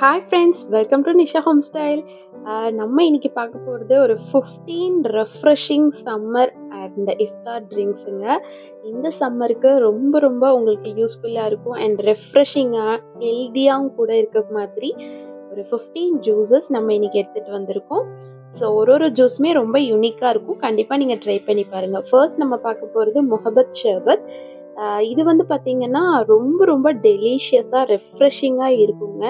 Hi friends welcome to Nisha home style நம்ம இன்னைக்கு பார்க்க போகிறது ஒரு fifteen refreshing summer and iftar ட்ரிங்க்ஸுங்க இந்த சம்மருக்கு ரொம்ப ரொம்ப உங்களுக்கு யூஸ்ஃபுல்லாக இருக்கும் அண்ட் ரெஃப்ரெஷிங்காக ஹெல்த்தியாகவும் கூட இருக்க மாதிரி ஒரு ஃபிஃப்டீன் ஜூஸஸ் நம்ம இன்னைக்கு எடுத்துகிட்டு வந்திருக்கோம். ஸோ ஒரு ஒரு ஜூஸுமே ரொம்ப யூனிக்காக இருக்கும். கண்டிப்பாக நீங்கள் ட்ரை பண்ணி பாருங்கள் ஃபர்ஸ்ட் நம்ம பார்க்க போகிறது முகபத் ஷர்பத். இது வந்து பார்த்திங்கன்னா ரொம்ப ரொம்ப டெலிஷியஸாக ரெஃப்ரெஷிங்காக இருக்குங்க.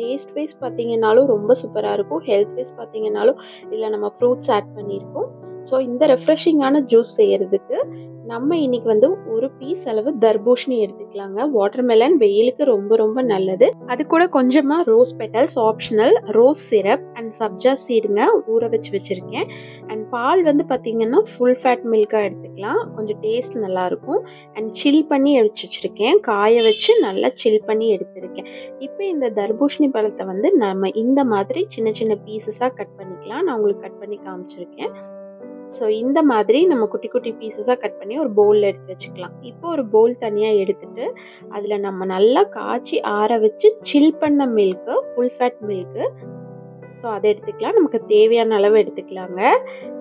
டேஸ்ட் வைஸ் பார்த்தீங்கன்னாலும் ரொம்ப சூப்பராக இருக்கும். ஹெல்த் வைஸ் பார்த்தீங்கன்னாலும் இதில் நம்ம ஃப்ரூட்ஸ் ஆட் பண்ணியிருக்கோம். ஸோ இந்த ரெஃப்ரெஷிங்கான ஜூஸ் செய்கிறதுக்கு நம்ம இன்னைக்கு வந்து ஒரு பீஸ் அளவு தர்பூஷணி எடுத்துக்கலாங்க. வாட்டர்மெலன் வெயிலுக்கு ரொம்ப ரொம்ப நல்லது. அது கூட கொஞ்சமாக rose petals optional rose syrup and sabja சீடுங்க ஊற வச்சு வச்சுருக்கேன். அண்ட் பால் வந்து பார்த்தீங்கன்னா ஃபுல் ஃபேட் மில்காக எடுத்துக்கலாம். கொஞ்சம் டேஸ்ட் நல்லாயிருக்கும். அண்ட் சில் பண்ணி எடுத்து வச்சுருக்கேன். காய வச்சு நல்லா சில் பண்ணி எடுத்திருக்கேன். இப்போ இந்த தர்பூஷணி பழத்தை வந்து நம்ம இந்த மாதிரி சின்ன சின்ன பீசஸாக கட் பண்ணிக்கலாம். நான் உங்களுக்கு கட் பண்ணி காமிச்சிருக்கேன். ஸோ இந்த மாதிரி நம்ம குட்டி குட்டி பீசஸாக கட் பண்ணி ஒரு பவுலில் எடுத்து வச்சுக்கலாம். இப்போ ஒரு பவுல் தனியாக எடுத்துட்டு அதில் நம்ம நல்லா காய்ச்சி ஆற வச்சு சில் பண்ண milk full fat milk so அதை எடுத்துக்கலாம். நமக்கு தேவையான அளவு எடுத்துக்கலாங்க.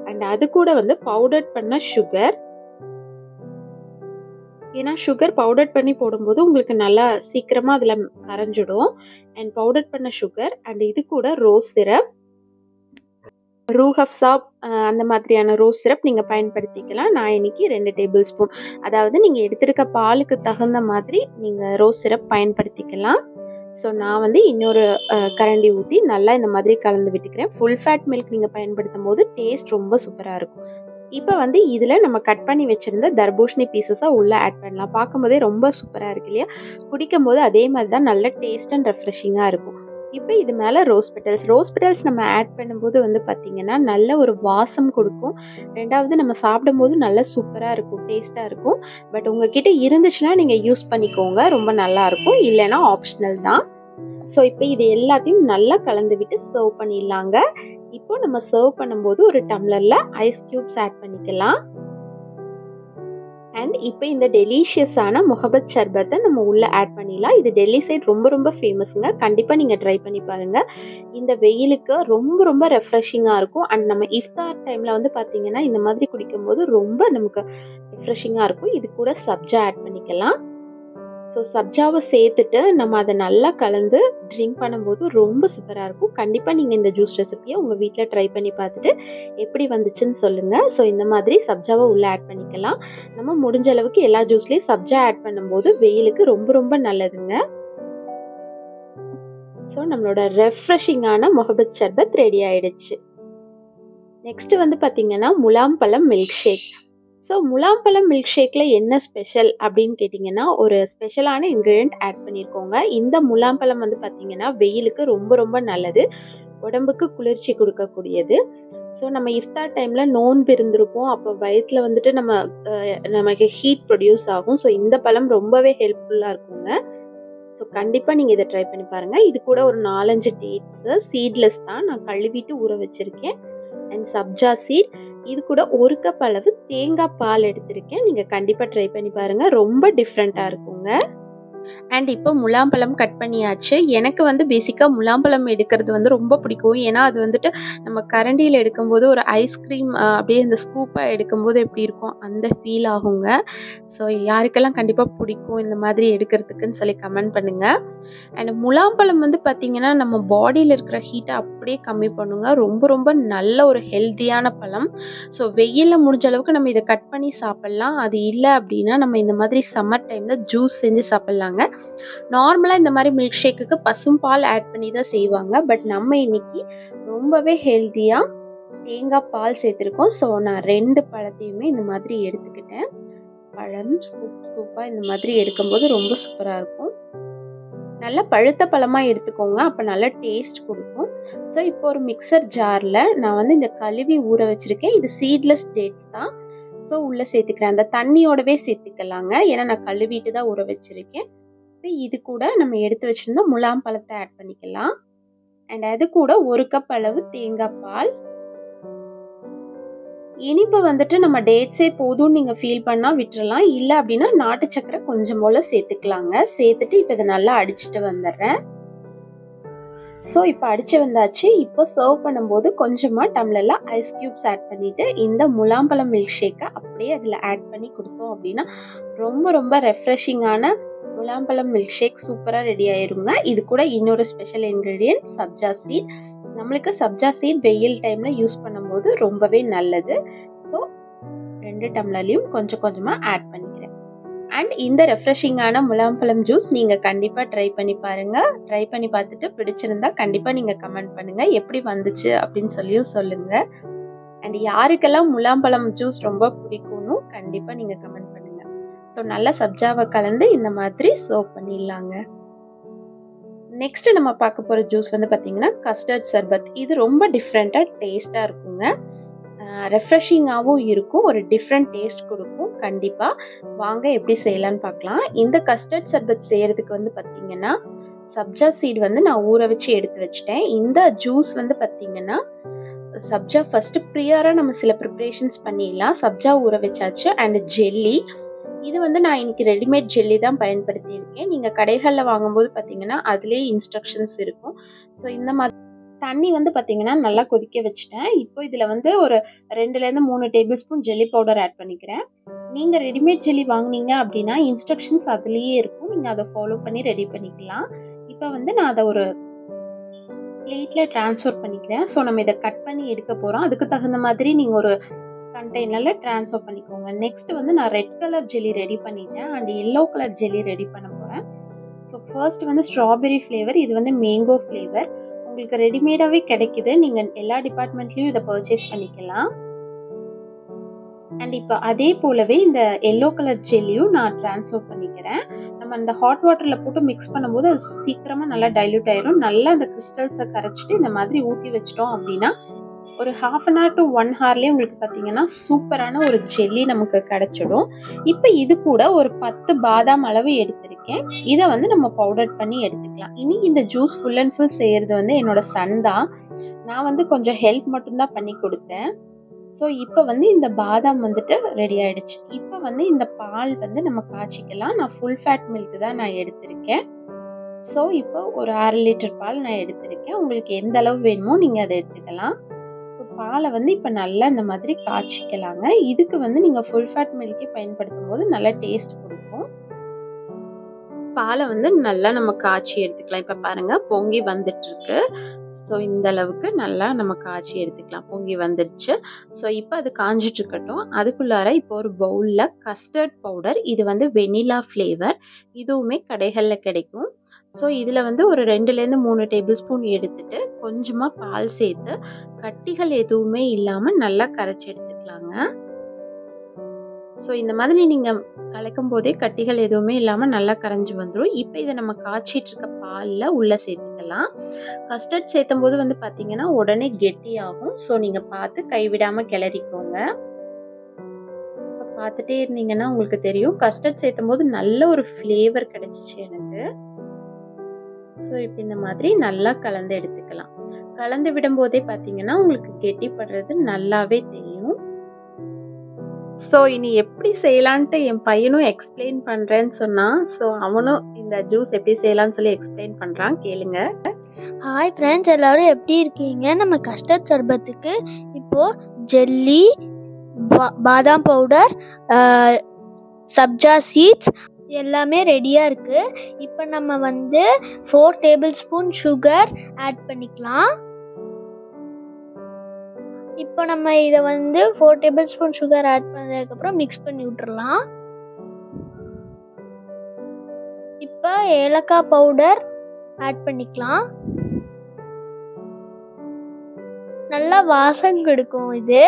அண்ட் அது கூட வந்து பவுடர் பண்ண சுகர் ஏன்னா சுகர் பவுடர் பண்ணி போடும்போது உங்களுக்கு நல்லா சீக்கிரமாக அதில் கரைஞ்சிடும். அண்ட் பவுடர் பண்ண சுகர் அண்ட் இது கூட ரோஸ் சிரப் ரூஹப்ஸா அந்த மாதிரியான ரோஸ் சிரப் நீங்கள் பயன்படுத்திக்கலாம். நான் இன்னைக்கு ரெண்டு டேபிள் ஸ்பூன் அதாவது நீங்கள் எடுத்திருக்க பாலுக்கு தகுந்த மாதிரி நீங்கள் ரோஸ் சிரப் பயன்படுத்திக்கலாம். ஸோ நான் வந்து இன்னொரு கரண்டி ஊற்றி நல்லா இந்த மாதிரி கலந்து விட்டுக்கிறேன். ஃபுல் ஃபேட் மில்க் நீங்கள் பயன்படுத்தும் போது டேஸ்ட் ரொம்ப சூப்பராக இருக்கும். இப்போ வந்து இதில் நம்ம கட் பண்ணி வச்சுருந்த தர்பூஷணி பீசஸாக உள்ளே ஆட் பண்ணலாம். பார்க்கும்போதே ரொம்ப சூப்பராக இருக்கு இல்லையா? குடிக்கும் போது அதே மாதிரி தான் நல்ல டேஸ்ட் அண்ட் ரெஃப்ரெஷிங்காக இருக்கும். இப்போ இது மேலே ரோஸ் பெட்டல்ஸ் ரோஸ் பெட்டல்ஸ் நம்ம ஆட் பண்ணும்போது வந்து பார்த்திங்கன்னா நல்ல ஒரு வாசம் கொடுக்கும். ரெண்டாவது நம்ம சாப்பிடும்போது நல்ல சூப்பராக இருக்கும் டேஸ்ட்டாக இருக்கும். பட் உங்ககிட்ட இருந்துச்சுன்னா நீங்கள் யூஸ் பண்ணிக்கோங்க ரொம்ப நல்லாயிருக்கும் இல்லைன்னா ஆப்ஷனல் தான். ஸோ இப்போ இது எல்லாத்தையும் நல்லா கலந்து விட்டு சர்வ் பண்ணிடலாங்க. இப்போ நம்ம சர்வ் பண்ணும்போது ஒரு டம்ளரில் ஐஸ் க்யூப்ஸ் ஆட் பண்ணிக்கலாம். அண்ட் இப்போ இந்த டெலிஷியஸான முகபத் சர்பத்தை நம்ம உள்ளே ஆட் பண்ணிடலாம். இது டெல்லி சைட் ரொம்ப ரொம்ப ஃபேமஸுங்க கண்டிப்பாக நீங்கள் ட்ரை பண்ணி பாருங்கள் இந்த வெயிலுக்கு ரொம்ப ரொம்ப ரெஃப்ரெஷிங்காக இருக்கும். அண்ட் நம்ம இஃப்தார் டைமில் வந்து பார்த்தீங்கன்னா இந்த மாதிரி குடிக்கும்போது ரொம்ப நமக்கு ரெஃப்ரெஷிங்காக இருக்கும். இது கூட சப்ஜா ஆட் பண்ணிக்கலாம். ஸோ சப்ஜாவை சேர்த்துட்டு நம்ம அதை நல்லா கலந்து ட்ரிங்க் பண்ணும்போது ரொம்ப சூப்பராக இருக்கும். கண்டிப்பாக நீங்கள் இந்த ஜூஸ் ரெசிபியை உங்கள் வீட்டில் ட்ரை பண்ணி பார்த்துட்டு எப்படி வந்துச்சுன்னு சொல்லுங்கள் ஸோ இந்த மாதிரி சப்ஜாவை உள்ளே ஆட் பண்ணிக்கலாம். நம்ம முடிஞ்ச அளவுக்கு எல்லா ஜூஸ்லேயும் சப்ஜா ஆட் பண்ணும்போது வெயிலுக்கு ரொம்ப ரொம்ப நல்லதுங்க. ஸோ நம்மளோட ரெஃப்ரெஷிங்கான முகபத் சர்பத் ரெடி ஆயிடுச்சு. நெக்ஸ்ட் வந்து பார்த்தீங்கன்னா முலாம் பழம் மில்க் ஷேக் ஸோ முலாம்பழம் மில்க் ஷேக்கில் என்ன ஸ்பெஷல் அப்படின்னு கேட்டிங்கன்னா ஒரு ஸ்பெஷலான இன்க்ரீடியன்ட் ஆட் பண்ணியிருக்கோங்க இந்த முலாம்பழம் வந்து பார்த்திங்கன்னா வெயிலுக்கு ரொம்ப ரொம்ப நல்லது. உடம்புக்கு குளிர்ச்சி கொடுக்கக்கூடியது. ஸோ நம்ம இஃப்தார் டைமில் நோன்பு இருந்திருப்போம். அப்போ வயத்தில் வந்துட்டு நம்ம நமக்கு ஹீட் ப்ரொடியூஸ் ஆகும். ஸோ இந்த பழம் ரொம்பவே ஹெல்ப்ஃபுல்லாக இருக்குங்க. ஸோ கண்டிப்பாக நீங்கள் இதை ட்ரை பண்ணி பாருங்கள் இது கூட ஒரு நாலஞ்சு டேட்ஸு சீட்லெஸ் தான் நான் கழுவிட்டு ஊற வச்சுருக்கேன். அண்ட் சப்ஜா சீட் இது கூட ஒரு கப் அளவு தேங்காய் பால் எடுத்திருக்கேன். நீங்கள் கண்டிப்பாக ட்ரை பண்ணி பாருங்கள் ரொம்ப டிஃப்ரெண்ட்டாக இருக்குங்க. அண்ட் இப்போ முலாம்பழம் கட் பண்ணியாச்சு. எனக்கு வந்து பேசிக்காக முலாம்பழம் எடுக்கிறது வந்து ரொம்ப பிடிக்கும். ஏன்னா அது வந்துட்டு நம்ம கரண்டியில் எடுக்கும்போது ஒரு ஐஸ்கிரீம் அப்படியே இந்த ஸ்கூப்பாக எடுக்கும்போது எப்படி இருக்கும்? அந்த ஃபீல் ஆகுங்க. ஸோ யாருக்கெல்லாம் கண்டிப்பாக பிடிக்கும் இந்த மாதிரி எடுக்கிறதுக்குன்னு சொல்லி கமெண்ட் பண்ணுங்கள் அண்ட் முலாம்பழம் வந்து பார்த்திங்கன்னா நம்ம பாடியில் இருக்கிற ஹீட்டை அப்படியே கம்மி பண்ணுங்க. ரொம்ப ரொம்ப நல்ல ஒரு ஹெல்த்தியான பழம். ஸோ வெயிலில் முடிஞ்ச அளவுக்கு நம்ம இதை கட் பண்ணி சாப்பிட்லாம். அது இல்லை அப்படின்னா நம்ம இந்த மாதிரி சம்மர் டைமில் ஜூஸ் செஞ்சு சாப்பிட்லாம். சாப்பிட்லாங்க நார்மலாக இந்த மாதிரி மில்க் ஷேக்குக்கு பசும் பால் ஆட் பண்ணி தான் செய்வாங்க. பட் நம்ம இன்னைக்கு ரொம்பவே ஹெல்த்தியாக தேங்காய் பால் சேர்த்துருக்கோம். ஸோ நான் ரெண்டு பழத்தையுமே இந்த மாதிரி எடுத்துக்கிட்டேன். பழம் ஸ்கூப் ஸ்கூப்பாக இந்த மாதிரி எடுக்கும்போது ரொம்ப சூப்பராக இருக்கும். நல்லா பழுத்த பழமாக எடுத்துக்கோங்க. அப்போ நல்லா டேஸ்ட் கொடுக்கும். ஸோ இப்போ ஒரு மிக்சர் ஜாரில் நான் வந்து இந்த கழுவி ஊற வச்சுருக்கேன். இது சீட்லெஸ் டேட்ஸ் தான். ஸோ உள்ளே சேர்த்துக்கிறேன். அந்த தண்ணியோடவே சேர்த்துக்கலாங்க. ஏன்னா நான் கழுவிட்டு தான் ஊற வச்சுருக்கேன். இப்போ இது கூட நம்ம எடுத்து வச்சுருந்த முலாம் பழத்தை ஆட் பண்ணிக்கலாம். அண்ட் அது கூட ஒரு கப் அளவு தேங்காய் பால். இனிப்பு வந்துட்டு நம்ம டேட்ஸே போதும்னு நீங்கள் ஃபீல் பண்ணால் விட்டுறலாம். இல்லை அப்படின்னா நாட்டு சக்கரை கொஞ்சம் போல் சேர்த்துக்கலாங்க. சேர்த்துட்டு இப்போ இதை நல்லா அடிச்சுட்டு வந்துடுறேன். ஸோ இப்போ அடிச்சு வந்தாச்சு. இப்போ சர்வ் பண்ணும்போது கொஞ்சமாக டம்ளரில் ஐஸ் க்யூப்ஸ் ஆட் பண்ணிவிட்டு இந்த முலாம்பழம் மில்க் ஷேக்கை அப்படியே அதில் ஆட் பண்ணி கொடுத்தோம் அப்படின்னா ரொம்ப ரொம்ப ரெஃப்ரெஷிங்கான முலாம்பழம் மில்க் ஷேக் சூப்பராக ரெடி ஆயிருங்க. இது கூட இன்னொரு ஸ்பெஷல் இன்க்ரீடியன்ட் சப்ஜா சீட் நம்மளுக்கு சப்ஜா சீட் வெயில் டைமில் யூஸ் பண்ணும்போது ரொம்பவே நல்லது. ஸோ ரெண்டு டம்ளர்லையும் கொஞ்சம் கொஞ்சமாக ஆட் பண்ணிக்கிறேன். அண்ட் இந்த ரெஃப்ரெஷிங்கான முலாம்பழம் ஜூஸ் நீங்கள் கண்டிப்பாக ட்ரை பண்ணி பாருங்கள் ட்ரை பண்ணி பார்த்துட்டு பிடிச்சிருந்தா கண்டிப்பாக நீங்கள் கமெண்ட் பண்ணுங்கள் எப்படி வந்துச்சு அப்படின்னு சொல்லியும் சொல்லுங்கள் அண்ட் யாருக்கெல்லாம் முலாம்பழம் ஜூஸ் ரொம்ப பிடிக்கும்னு கண்டிப்பாக நீங்கள் கமெண்ட் ஸோ நல்லா சப்ஜாவை கலந்து இந்த மாதிரி சர்வ் பண்ணிடலாங்க. நெக்ஸ்ட்டு நம்ம பார்க்க போகிற ஜூஸ் வந்து பார்த்திங்கன்னா கஸ்டர்ட் சர்பத் இது ரொம்ப டிஃப்ரெண்ட்டாக டேஸ்ட்டாக இருக்குங்க. ரெஃப்ரெஷிங்காகவும் இருக்கும். ஒரு டிஃப்ரெண்ட் டேஸ்ட் கொடுக்கும். கண்டிப்பாக வாங்க எப்படி செய்யலான்னு பார்க்கலாம். இந்த கஸ்டர்ட் சர்பத் செய்கிறதுக்கு வந்து பார்த்திங்கன்னா சப்ஜா சீட் வந்து நான் ஊற வச்சு எடுத்து வச்சிட்டேன். இந்த ஜூஸ் வந்து பார்த்திங்கன்னா சப்ஜா ஃபஸ்ட்டு ப்ரியராக நம்ம சில ப்ரிப்ரேஷன்ஸ் பண்ணிடலாம். சப்ஜா ஊற வச்சாச்சு. அண்ட் ஜெல்லி இது வந்து நான் இன்னைக்கு ரெடிமேட் ஜெல்லி தான் பயன்படுத்தியிருக்கேன். நீங்கள் கடைகளில் வாங்கும்போது பார்த்தீங்கன்னா அதுலேயே இன்ஸ்ட்ரக்ஷன்ஸ் இருக்கும். ஸோ இந்த மாதிரி தண்ணி வந்து பார்த்தீங்கன்னா நல்லா கொதிக்க வச்சுட்டேன். இப்போ இதில் வந்து ஒரு ரெண்டுலேருந்து மூணு tablespoon jelly powder add பண்ணிக்கிறேன். நீங்கள் ரெடிமேட் ஜெல்லி வாங்கினீங்க அப்படின்னா இன்ஸ்ட்ரக்ஷன்ஸ் அதுலேயே இருக்கும். நீங்கள் அதை ஃபாலோ பண்ணி ரெடி பண்ணிக்கலாம். இப்போ வந்து நான் அதை ஒரு பிளேட்டில் ட்ரான்ஸ்ஃபர் பண்ணிக்கிறேன். ஸோ நம்ம இதை கட் பண்ணி எடுக்க போகிறோம் அதுக்கு தகுந்த மாதிரி நீங்கள் ஒரு கண்டெய்னரில் ட்ரான்ஸ்ஃபர் பண்ணிக்கோங்க. நெக்ஸ்ட் வந்து நான் ரெட் கலர் ஜெல்லி ரெடி பண்ணிட்டேன். And yellow colour jelly ready பண்ண போகிறேன் ஸோ ஃபர்ஸ்ட் வந்து ஸ்ட்ராபெரி ஃப்ளேவர் இது வந்து மேங்கோ ஃப்ளேவர் உங்களுக்கு ரெடிமேடாகவே கிடைக்குது. நீங்கள் எல்லா டிபார்ட்மெண்ட்லேயும் இதை பர்ச்சேஸ் பண்ணிக்கலாம். அண்ட் இப்போ அதே போலவே இந்த எல்லோ கலர் ஜெல்லியும் நான் ட்ரான்ஸ்ஃபர் பண்ணிக்கிறேன். நம்ம அந்த ஹாட் வாட்டரில் போட்டு மிக்ஸ் பண்ணும்போது அது சீக்கிரமாக நல்லா டைல்யூட் ஆயிரும். நல்லா அந்த கிறிஸ்டல்ஸை கரைச்சிட்டு இந்த மாதிரி ஊற்றி வச்சிட்டோம் அப்படின்னா ஒரு half an hour to one ஹவர்லேயே உங்களுக்கு பார்த்தீங்கன்னா சூப்பரான ஒரு ஜெல்லி நமக்கு கிடச்சிடும். இப்போ இது கூட ஒரு பத்து பாதாம் அளவு எடுத்திருக்கேன். இதை வந்து நம்ம பவுடர் பண்ணி எடுத்துக்கலாம். இனி இந்த ஜூஸ் ஃபுல் அண்ட் ஃபுல் செய்கிறது வந்து என்னோட சன் தான். நான் வந்து கொஞ்சம் ஹெல்ப் மட்டும்தான் பண்ணி கொடுத்தேன். ஸோ இப்போ வந்து இந்த பாதாம் வந்துட்டு ரெடி ஆயிடுச்சு. இப்போ வந்து இந்த பால் வந்து நம்ம காய்ச்சிக்கலாம். நான் ஃபுல் ஃபேட் மில்க் தான் நான் எடுத்திருக்கேன். ஸோ இப்போ ஒரு அரை லிட்டர் பால் நான் எடுத்திருக்கேன். உங்களுக்கு எந்த அளவு வேணுமோ நீங்கள் அதை எடுத்துக்கலாம். பாலை வந்து இப்போ நல்லா இந்த மாதிரி காய்ச்சிக்கலாங்க. இதுக்கு வந்து நீங்கள் ஃபுல் ஃபேட் மில்கே பயன்படுத்தும் போது நல்லா டேஸ்ட் கொடுக்கும். பாலை வந்து நல்லா நம்ம காய்ச்சி எடுத்துக்கலாம். இப்போ பாருங்கள் பொங்கி வந்துட்டுருக்கு. ஸோ இந்த அளவுக்கு நல்லா நம்ம காய்ச்சி எடுத்துக்கலாம். பொங்கி வந்துருச்சு. ஸோ இப்போ அது காஞ்சிட்டு இருக்கட்டும் அதுக்குள்ளார இப்போ ஒரு பவுலில் கஸ்டர்ட் பவுடர் இது வந்து வெனிலா ஃப்ளேவர் இதுவுமே கடைகளில் கிடைக்கும். ஸோ இதில் வந்து ஒரு ரெண்டுலேருந்து மூணு டேபிள் ஸ்பூன் எடுத்துட்டு கொஞ்சமாக பால் சேர்த்து கட்டிகள் எதுவுமே இல்லாமல் நல்லா கரைச்சி எடுத்துக்கலாங்க. ஸோ இந்த மாதிரி நீங்கள் கலக்கும் போதே கட்டிகள் எதுவுமே இல்லாமல் நல்லா கரைஞ்சி வந்துடும் இப்போ இதை நம்ம காய்ச்சிட்டு இருக்க பாலில் உள்ளே சேர்த்துக்கலாம். கஸ்டர்ட் சேர்த்தும் போது வந்து பார்த்தீங்கன்னா உடனே கெட்டியாகும். ஸோ நீங்கள் பார்த்து கைவிடாமல் கிளறிக்கோங்க. இப்போ பார்த்துட்டே இருந்தீங்கன்னா உங்களுக்கு தெரியும். கஸ்டர்ட் சேர்த்தும் போது நல்ல ஒரு ஃப்ளேவர் கிடச்சிச்சு எனக்கு. ஸோ இப்போ இந்த மாதிரி நல்லா கலந்து எடுத்துக்கலாம். கலந்து விடும்போதே பார்த்தீங்கன்னா உங்களுக்கு கெட்டிப்படுறது நல்லாவே தெரியும். ஸோ இனி எப்படி செய்யலான்ட்டு என் பையனும் எக்ஸ்பிளைன் பண்ணுறேன்னு சொன்னான் ஸோ அவனும் இந்த ஜூஸ் எப்படி செய்யலாம்னு சொல்லி எக்ஸ்பிளைன் பண்ணுறான் கேளுங்க. ஹாய் ஃப்ரெண்ட்ஸ் எல்லாரும் எப்படி இருக்கீங்க? நம்ம கஸ்டர்ட் சர்பத்துக்கு இப்போது ஜெல்லி பா- பாதாம் பவுடர் சப்ஜா சீட்ஸ் எல்லாமே ரெடியாக இருக்குது இப்போ நம்ம வந்து four tablespoon sugar add பண்ணிக்கலாம். இப்போ நம்ம இதை வந்து four tablespoon sugar add பண்ணதுக்கப்புறம் மிக்ஸ் பண்ணி விட்டுறலாம். இப்போ ஏலக்காய் பவுடர் ஆட் பண்ணிக்கலாம். நல்லா வாசம் கொடுக்கும் இது.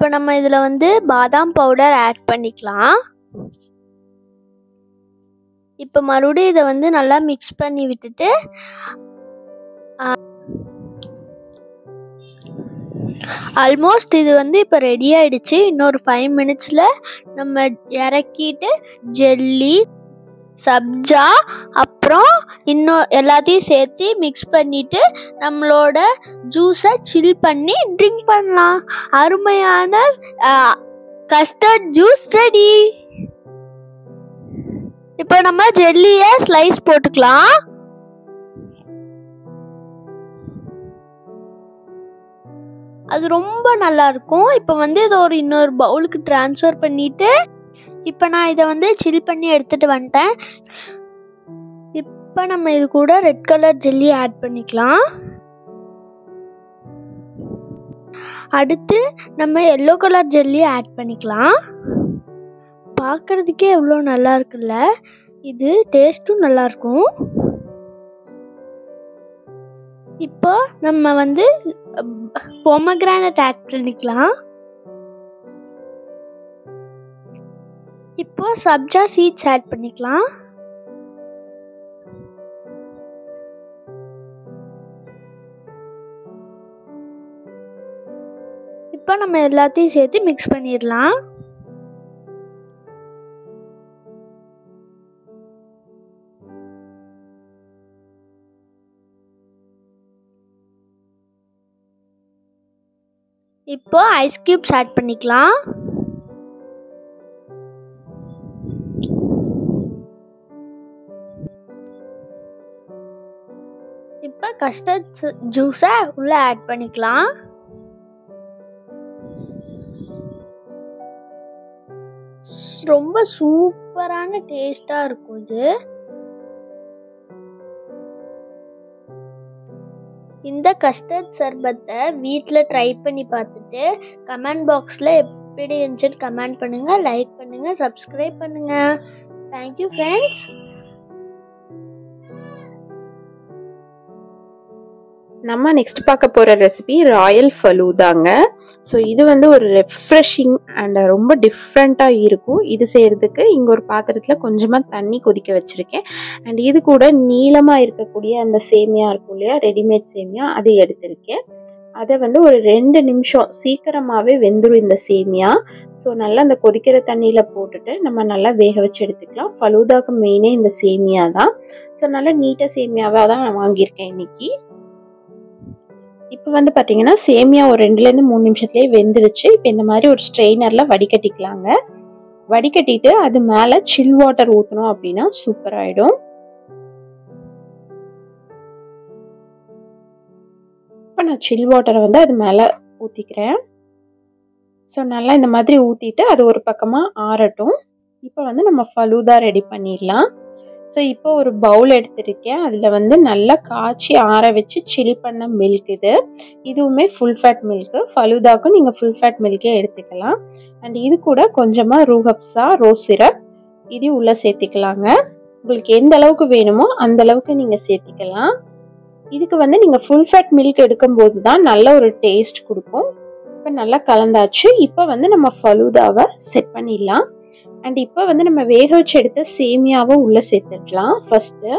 இப்போ நம்ம இதில் வந்து பாதாம் பவுடர் ஆட் பண்ணிக்கலாம். இப்போ மறுபடியும் இதை வந்து நல்லா மிக்ஸ் பண்ணி விட்டுட்டு ஆல்மோஸ்ட் இது வந்து இப்போ ரெடி ஆயிடுச்சு. இன்னொரு ஃபைவ் மினிட்ஸில் நம்ம இறக்கிட்டு ஜெல்லி சப்ஜா அப்புறம் இன்னும் எல்லாத்தையும் சேர்த்து மிக்ஸ் பண்ணிவிட்டு நம்மளோட ஜூஸை சில் பண்ணி ட்ரிங்க் பண்ணலாம். அருமையான கஸ்டர்ட் ஜூஸ் ரெடி இப்போ நம்ம ஜெல்லியை ஸ்லைஸ் போட்டுக்கலாம். அது ரொம்ப நல்லா இருக்கும். இப்போ வந்து இதை ஒரு இன்னொரு பவுலுக்கு ட்ரான்ஸ்ஃபர் பண்ணிட்டு இப்போ நான் இதை வந்து சில் பண்ணி எடுத்துகிட்டு வந்துட்டேன். இப்போ நம்ம இது கூட ரெட் கலர் ஜெல்லி ஆட் பண்ணிக்கலாம். அடுத்து நம்ம எல்லோ கலர் ஜெல்லி ஆட் பண்ணிக்கலாம். பார்க்கறதுக்கே எவ்வளோ நல்லா இருக்குல்ல? இது டேஸ்ட்டும் நல்லா இருக்கும். இப்போ நம்ம வந்து பொமக்ரானட் ஆட் பண்ணிக்கலாம். இப்போ சப்ஜா சீட்ஸ் ஆட் பண்ணிக்கலாம். இப்போ நம்ம எல்லாத்தையும் சேர்த்து மிக்ஸ் பண்ணிடலாம். இப்போ ஐஸ் கியூப்ஸ் ஆட் பண்ணிக்கலாம். கஸ்டர்ட் ஜூஸை உள்ளே ஆட் பண்ணிக்கலாம். ரொம்ப சூப்பரான டேஸ்டாக இருக்கும் இது. இந்த கஸ்டர்ட் சர்பத்தை வீட்டில் ட்ரை பண்ணி பார்த்துட்டு கமெண்ட் பாக்ஸில் எப்படி இருந்துச்சுன்னு கமெண்ட் பண்ணுங்கள் லைக் பண்ணுங்கள் சப்ஸ்கிரைப் பண்ணுங்கள் தேங்க்யூ ஃப்ரெண்ட்ஸ் நம்ம நெக்ஸ்ட் பார்க்க போகிற ரெசிபி ராயல் ஃபலூதாங்க ஸோ இது வந்து ஒரு ரெஃப்ரெஷிங் அண்ட் ரொம்ப டிஃப்ரெண்ட்டாக இருக்கும். இது செய்கிறதுக்கு இங்கே ஒரு பாத்திரத்தில் கொஞ்சமாக தண்ணி கொதிக்க வச்சுருக்கேன். அண்ட் இது கூட நீளமாக இருக்கக்கூடிய அந்த சேமியா இருக்கும் இல்லையா? ரெடிமேட் சேமியா அது எடுத்திருக்கேன். அதை வந்து ஒரு ரெண்டு நிமிஷம் சீக்கிரமாகவே வெந்துடும் இந்த சேமியா. ஸோ நல்லா அந்த கொதிக்கிற தண்ணியில் போட்டுட்டு நம்ம நல்லா வேக வச்சு எடுத்துக்கலாம். ஃபலூதாக்கு மெயினே இந்த சேமியா தான் ஸோ நல்லா நீட்டாக சேமியாவாக தான் நான் வாங்கியிருக்கேன் இன்னைக்கு. இப்போ வந்து பார்த்தீங்கன்னா சேமியா ஒரு ரெண்டுலேருந்து மூணு நிமிஷத்துலேயே வெந்துருச்சு. இப்போ இந்த மாதிரி ஒரு ஸ்ட்ரெயினரில் வடிகட்டிக்கலாங்க. வடிகட்டிட்டு அது மேலே சில் வாட்டர் ஊற்றணும் அப்படின்னா சூப்பர் ஆகிடும் இப்போ நான் சில் வாட்டரை வந்து அது மேலே ஊற்றிக்கிறேன் ஸோ நல்லா இந்த மாதிரி ஊற்றிட்டு அது ஒரு பக்கமாக ஆறட்டும். இப்போ வந்து நம்ம ஃபலூதா ரெடி பண்ணிடலாம். ஸோ இப்போ ஒரு பவுல் எடுத்திருக்கேன். அதில் வந்து நல்லா காய்ச்சி ஆற வச்சு சில் பண்ண மில்க் இது. இதுவுமே ஃபுல் ஃபேட் மில்க்கு ஃபலூதாக்கும் நீங்கள் ஃபுல் ஃபேட் மில்கே எடுத்துக்கலாம். அண்ட் இது கூட கொஞ்சமாக ரூஹப்ஸா ரோஸ் சிரப் இது உள்ளே சேர்த்திக்கலாங்க. உங்களுக்கு எந்த அளவுக்கு வேணுமோ அந்த அளவுக்கு நீங்கள் சேர்த்திக்கலாம். இதுக்கு வந்து நீங்கள் ஃபுல் ஃபேட் மில்க் எடுக்கும்போது தான் நல்ல ஒரு டேஸ்ட் கொடுக்கும். இப்போ நல்லா கலந்தாச்சு. இப்போ வந்து நம்ம ஃபலூதாவை செட் பண்ணிடலாம். அண்ட் இப்போ வந்து நம்ம வேக வச்சு எடுத்த சேமியாவை உள்ளே சேர்த்துடலாம் ஃபஸ்ட்டு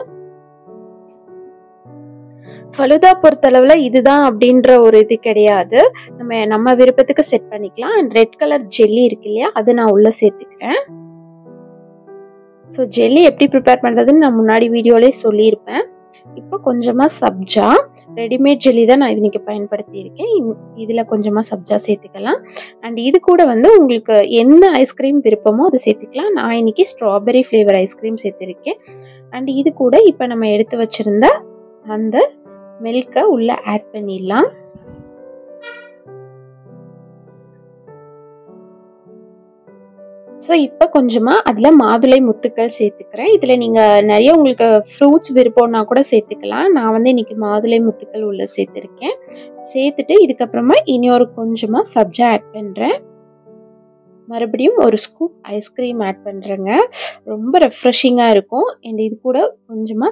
ஃபலுதா பொறுத்தளவில் இதுதான் அப்படின்ற ஒரு இது கிடையாது. நம்ம நம்ம விருப்பத்துக்கு செட் பண்ணிக்கலாம். அண்ட் ரெட் கலர் ஜெல்லி இருக்கு இல்லையா அதை நான் உள்ளே சேர்த்துக்கிறேன். ஸோ ஜெல்லி எப்படி ப்ரிப்பேர் பண்ணுறதுன்னு நான் முன்னாடி வீடியோலேயே சொல்லியிருப்பேன். இப்போ கொஞ்சமாக சப்ஜா ரெடிமேட் ஜெல்லி தான் நான் இன்றைக்கி பயன்படுத்தியிருக்கேன். இதில் கொஞ்சமாக சப்ஜா சேர்த்துக்கலாம். அண்ட் இது கூட வந்து உங்களுக்கு எந்த ஐஸ்கிரீம் விருப்பமோ அதை சேர்த்துக்கலாம். நான் இன்னைக்கு ஸ்ட்ராபெரி ஃப்ளேவர் ஐஸ்கிரீம் சேர்த்துருக்கேன். அண்ட் இது கூட இப்போ நம்ம எடுத்து வச்சுருந்தா அந்த மில்கை உள்ள ஆட் பண்ணிடலாம். ஸோ இப்போ கொஞ்சமாக அதில் மாதுளை முத்துக்கள் சேர்த்துக்கிறேன். இதில் நீங்கள் நிறைய உங்களுக்கு ஃப்ரூட்ஸ் விருப்பம்னா கூட சேர்த்துக்கலாம். நான் வந்து இன்னைக்கு மாதுளை முத்துக்கள் உள்ள சேர்த்துருக்கேன். சேர்த்துட்டு இதுக்கப்புறமா இனி ஒரு கொஞ்சமாக சப்ஜா ஆட் பண்ணுறேன் மறுபடியும் ஒரு ஸ்கூப் ஐஸ்கிரீம் ஆட் பண்ணுறேங்க ரொம்ப ரெஃப்ரெஷிங்காக இருக்கும். அண்ட் இது கூட கொஞ்சமாக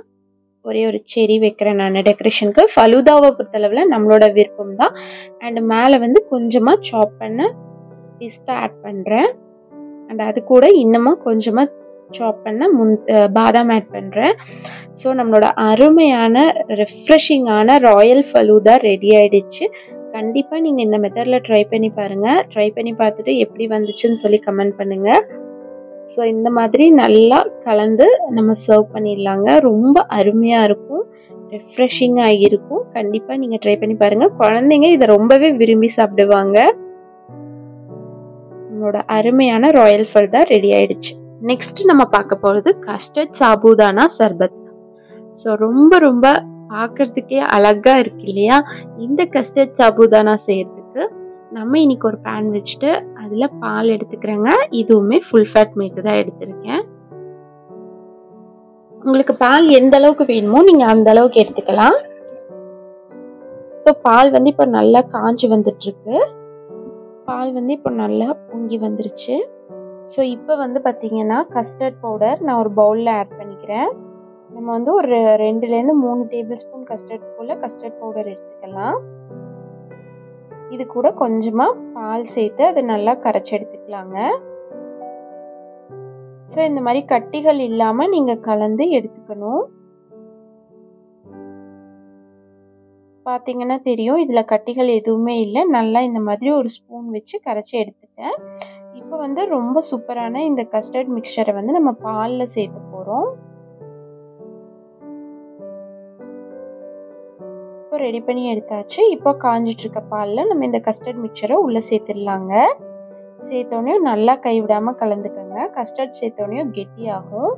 ஒரே ஒரு செரி வைக்கிறேன் நான் டெக்கரேஷனுக்கு ஃபலூதாவை பொறுத்தளவில் நம்மளோட விருப்பம் தான் அண்ட் மேலே வந்து கொஞ்சமாக சாப் பண்ண பிஸ்தா ஆட் பண்ணுறேன் அண்ட் அது கூட இன்னமும் கொஞ்சமாக சாப் பண்ண முன் பாதாம் ஆட் பண்ணுறேன் ஸோ நம்மளோட அருமையான ரெஃப்ரெஷிங்கான ராயல் ஃபலூதா ரெடி ஆகிடுச்சு கண்டிப்பாக நீங்கள் இந்த மெத்தடில் ட்ரை பண்ணி பாருங்கள் ட்ரை பண்ணி பார்த்துட்டு எப்படி வந்துச்சுன்னு சொல்லி கமெண்ட் பண்ணுங்கள் ஸோ இந்த மாதிரி நல்லா கலந்து நம்ம சர்வ் பண்ணிடலாங்க. ரொம்ப அருமையாக இருக்கும். ரெஃப்ரெஷிங்காக இருக்கும். கண்டிப்பாக நீங்கள் ட்ரை பண்ணி பாருங்கள் குழந்தைங்க இதை ரொம்பவே விரும்பி சாப்பிடுவாங்க. நம்மளோட அருமையான ராயல் ஃபல் தான் ரெடி ஆயிடுச்சு. நெக்ஸ்ட் நம்ம பார்க்க போகிறது கஸ்டர்ட் சாபுதானா சர்பத். ஸோ ரொம்ப ரொம்ப பார்க்கறதுக்கே அழகா இருக்கு இல்லையா? இந்த கஸ்டர்ட் சாபுதானா செய்யறதுக்கு நம்ம இன்னைக்கு ஒரு பேன் வச்சுட்டு அதில் பால் எடுத்துக்கிறேங்க. இதுவுமே ஃபுல் ஃபேட் மில்க் தான் எடுத்திருக்கேன். உங்களுக்கு பால் எந்த அளவுக்கு வேணுமோ நீங்கள் அந்த அளவுக்கு எடுத்துக்கலாம். ஸோ பால் வந்து இப்போ நல்லா காஞ்சி வந்துட்டு இருக்கு. பால் வந்து இப்போ நல்லா பொங்கி வந்துருச்சு. ஸோ இப்போ வந்து பார்த்தீங்கன்னா கஸ்டர்ட் பவுடர் நான் ஒரு பவுலில் ஆட் பண்ணிக்கிறேன். நம்ம வந்து ஒரு ரெண்டுலேருந்து மூணு டேபிள் ஸ்பூன் கஸ்டர்ட் போல் கஸ்டர்ட் பவுடர் எடுத்துக்கலாம். இது கூட கொஞ்சமாக பால் சேர்த்து அதை நல்லா கரைச்சி எடுத்துக்கலாங்க. ஸோ இந்த மாதிரி கட்டிகள் இல்லாமல் நீங்கள் கலந்து எடுத்துக்கணும். பார்த்தீங்கன்னா தெரியும். இதில் கட்டிகள் எதுவுமே இல்லை. நல்லா இந்த மாதிரி ஒரு ஸ்பூன் வச்சு கரைச்சி எடுத்துட்டேன். இப்போ வந்து ரொம்ப சூப்பரான இந்த கஸ்டர்ட் மிக்சரை வந்து நம்ம பாலில் சேர்த்து போகிறோம் இப்போ ரெடி பண்ணி எடுத்தாச்சு. இப்போ காஞ்சிட்ருக்க பாலில் நம்ம இந்த கஸ்டர்ட் மிக்சரை உள்ளே சேர்த்துடலாங்க. சேர்த்தோடனே நல்லா கைவிடாமல் கலந்துக்கோங்க. கஸ்டர்ட் சேர்த்தோடனே கெட்டியாகும்.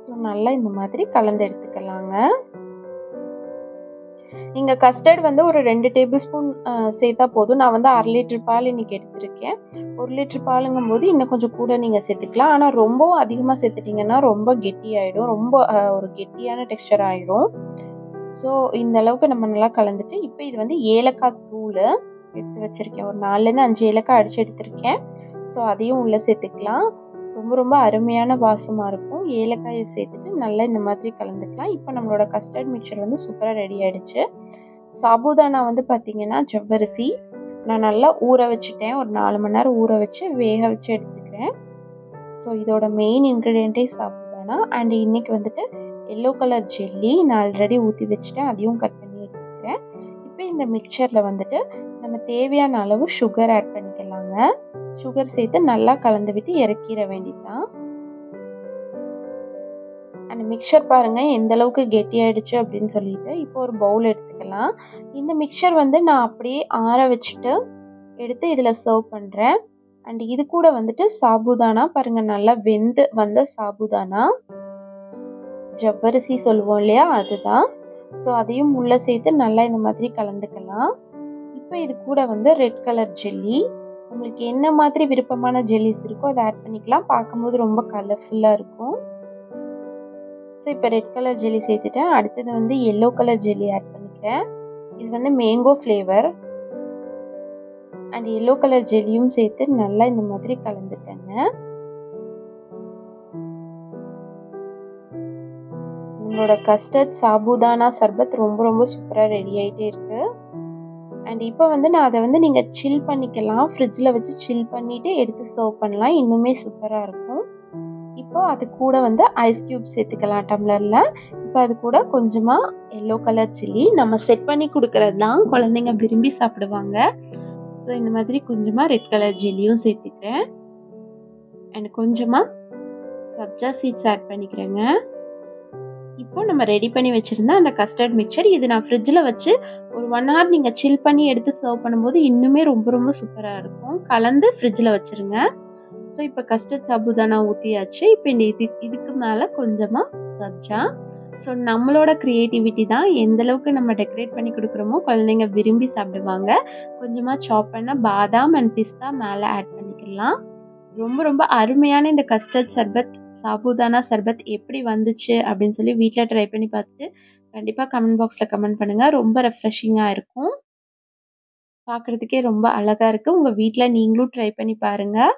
ஸோ நல்லா இந்த மாதிரி கலந்து எடுத்துக்கலாங்க. நீங்கள் கஸ்டர்ட் வந்து ஒரு ரெண்டு டேபிள் ஸ்பூன் சேர்த்தா போதும். நான் வந்து அரை லிட்டர் பால் இன்னைக்கு எடுத்திருக்கேன். ஒரு லிட்டர் பாலுங்கும் போது இன்னும் கொஞ்சம் கூட நீங்கள் சேர்த்துக்கலாம். ஆனால் ரொம்பவும் அதிகமாக சேர்த்துட்டிங்கன்னா ரொம்ப கெட்டியாயிடும். ரொம்ப ஒரு கெட்டியான டெக்ஸ்டர் ஆகிடும் ஸோ இந்த அளவுக்கு நம்ம நல்லா கலந்துட்டு இப்போ இது வந்து ஏலக்காய் தூள் எடுத்து வச்சுருக்கேன். ஒரு நாலுலேருந்து அஞ்சு ஏலக்காய் அடித்து எடுத்திருக்கேன். ஸோ அதையும் உள்ளே சேர்த்துக்கலாம். ரொம்ப ரொம்ப அருமையான வாசமாக இருக்கும். ஏலக்காயை சேர்த்து நல்லா இந்த மாதிரி கலந்துக்கலாம். இப்போ நம்மளோட கஸ்டர்ட் மிக்சர் வந்து சூப்பராக ரெடி ஆகிடுச்சு சாபுதானா வந்து பார்த்திங்கன்னா ஜவ்வரிசி. நான் நல்லா ஊற வச்சுட்டேன். ஒரு நாலு மணி நேரம் ஊற வச்சு வேக வச்சு எடுத்துக்கிறேன். ஸோ இதோட மெயின் இன்க்ரீடியண்ட்டே சாபுதானா. அண்ட் இன்றைக்கி வந்துட்டு எல்லோ கலர் ஜெல்லி நான் ஆல்ரெடி ஊற்றி வச்சுட்டேன். அதையும் கட் பண்ணி எடுத்துக்கிறேன். இப்போ இந்த மிக்சரில் வந்துட்டு நம்ம தேவையான அளவு சுகர் ஆட் பண்ணிக்கலாங்க. சுகர் சேர்த்து நல்லா கலந்து விட்டு இறக்கிற வேண்டிதான் அந்த மிக்சர் பாருங்கள் எந்த அளவுக்கு கெட்டியாயிடுச்சு அப்படின்னு சொல்லிட்டு இப்போ ஒரு பவுல் எடுத்துக்கலாம். இந்த மிக்சர் வந்து நான் அப்படியே ஆற வச்சுட்டு எடுத்து இதில் சர்வ் பண்ணுறேன் அண்ட் இது கூட வந்துட்டு சாபுதானா? பாருங்கள் நல்லா வெந்து வந்த சாபுதானா? ஜவ்வரிசி சொல்லுவோம் இல்லையா அதுதான். ஸோ அதையும் உள்ளே சேர்த்து நல்லா இந்த மாதிரி கலந்துக்கலாம். இப்போ இது கூட வந்து ரெட் கலர் ஜெல்லி உங்களுக்கு என்ன மாதிரி விருப்பமான ஜெல்லிஸ் இருக்கோ அதை ஆட் பண்ணிக்கலாம். பார்க்கும்போது ரொம்ப கலர்ஃபுல்லாக இருக்கும். ஸோ இப்போ ரெட் கலர் ஜெல்லி சேர்த்துட்டேன். அடுத்தது வந்து எல்லோ கலர் ஜெல்லி ஆட் பண்ணிக்கிறேன். இது வந்து mango flavour and yellow colour ஜெல்லியும் சேர்த்து நல்லா இந்த மாதிரி கலந்துட்டேங்க நம்மளோட கஸ்டர்ட் சாபுதானா சர்பத் ரொம்ப ரொம்ப சூப்பராக ரெடி ஆகிட்டே இருக்குது அண்ட் இப்போ வந்து நான் அதை வந்து நீங்கள் சில் பண்ணிக்கலாம். ஃப்ரிட்ஜில் வச்சு சில் பண்ணிவிட்டு எடுத்து சர்வ் பண்ணலாம். இன்னுமே சூப்பராக இருக்கும். இப்போ அது கூட வந்து ஐஸ் க்யூப் சேர்த்துக்கலாம் டம்ளரில் இப்போ அது கூட கொஞ்சமாக எல்லோ கலர் சில்லி நம்ம செட் பண்ணி கொடுக்கறது தான் குழந்தைங்க விரும்பி சாப்பிடுவாங்க. ஸோ இந்த மாதிரி கொஞ்சமாக ரெட் கலர் ஜெல்லியும் சேர்த்துக்கிறேன். அண்ட் கொஞ்சமாக சப்ஜா சீட்ஸ் ஆட் பண்ணிக்கிறேங்க. இப்போ நம்ம ரெடி பண்ணி வச்சுருந்த அந்த கஸ்டர்ட் மிக்சர் இது நான் ஃப்ரிட்ஜில் வச்சு ஒரு ஒன் ஹவர் நீங்கள் சில் பண்ணி எடுத்து சர்வ் பண்ணும்போது இன்னுமே ரொம்ப ரொம்ப சூப்பராக இருக்கும். கலந்து ஃப்ரிட்ஜில் வச்சுருங்க. ஸோ இப்போ கஸ்டர்ட் சாபுதானா ஊற்றியாச்சு இப்போ இந்த இது இதுக்கு மேலே கொஞ்சமாக சப்ஜா. ஸோ நம்மளோட க்ரியேட்டிவிட்டி தான் எந்தளவுக்கு நம்ம டெக்கரேட் பண்ணி கொடுக்குறோமோ குழந்தைங்க விரும்பி சாப்பிடுவாங்க. கொஞ்சமாக சாப் பண்ண பாதாம் அண்ட் பிஸ்தா மேலே ஆட் பண்ணிக்கலாம். ரொம்ப ரொம்ப அருமையான இந்த கஸ்டர்ட் சர்பத் சாபுதானா சர்பத் எப்படி வந்துச்சு அப்படின்னு சொல்லி வீட்டில் ட்ரை பண்ணி பார்த்துட்டு கண்டிப்பாக கமெண்ட் பாக்ஸில் கமெண்ட் பண்ணுங்கள் ரொம்ப ரெஃப்ரெஷிங்காக இருக்கும். பார்க்குறதுக்கே ரொம்ப அழகாக இருக்குது உங்கள் வீட்டில் நீங்களும் ட்ரை பண்ணி பாருங்கள்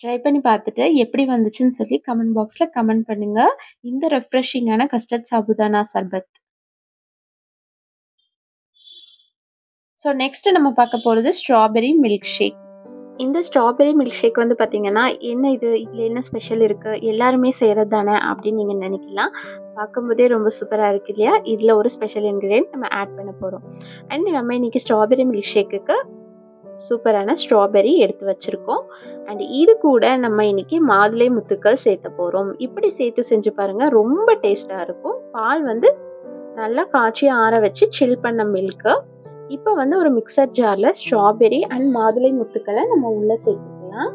ட்ரை பண்ணி பார்த்துட்டு எப்படி வந்துச்சுன்னு சொல்லி கமெண்ட் பாக்ஸில் கமெண்ட் பண்ணுங்கள் இந்த ரெஃப்ரெஷிங்கான custard sabudana sharbat? So next நம்ம பார்க்க போகிறது ஸ்ட்ராபெரி மில்க் ஷேக் இந்த ஸ்ட்ராபெரி மில்க் ஷேக் வந்து பார்த்தீங்கன்னா என்ன இது? இதில் என்ன ஸ்பெஷல் இருக்குது எல்லாருமே செய்கிறது தானே அப்படின்னு நீங்கள் நினைக்கலாம். பார்க்கும்போதே ரொம்ப சூப்பராக இருக்கு இல்லையா? இதில் ஒரு ஸ்பெஷல் இன்க்ரீடியன்ட் நம்ம ஆட் பண்ண போகிறோம் அண்ட் நம்ம இன்றைக்கி ஸ்ட்ராபெரி மில்க் ஷேக்குக்கு சூப்பரான ஸ்ட்ராபெரி எடுத்து வச்சுருக்கோம். அண்ட் இது கூட நம்ம இன்னைக்கு மாதுளை முத்துக்கள் சேர்த்த போகிறோம் இப்படி சேர்த்து செஞ்சு பாருங்கள் ரொம்ப டேஸ்ட்டாக இருக்கும். பால் வந்து நல்லா காய்ச்சி ஆற வச்சு சில் பண்ண மில்க்கு இப்போ வந்து ஒரு மிக்சர் ஜாரில் ஸ்ட்ராபெரி அண்ட் மாதுளை முத்துக்களை நம்ம உள்ளே சேர்த்துக்கலாம்.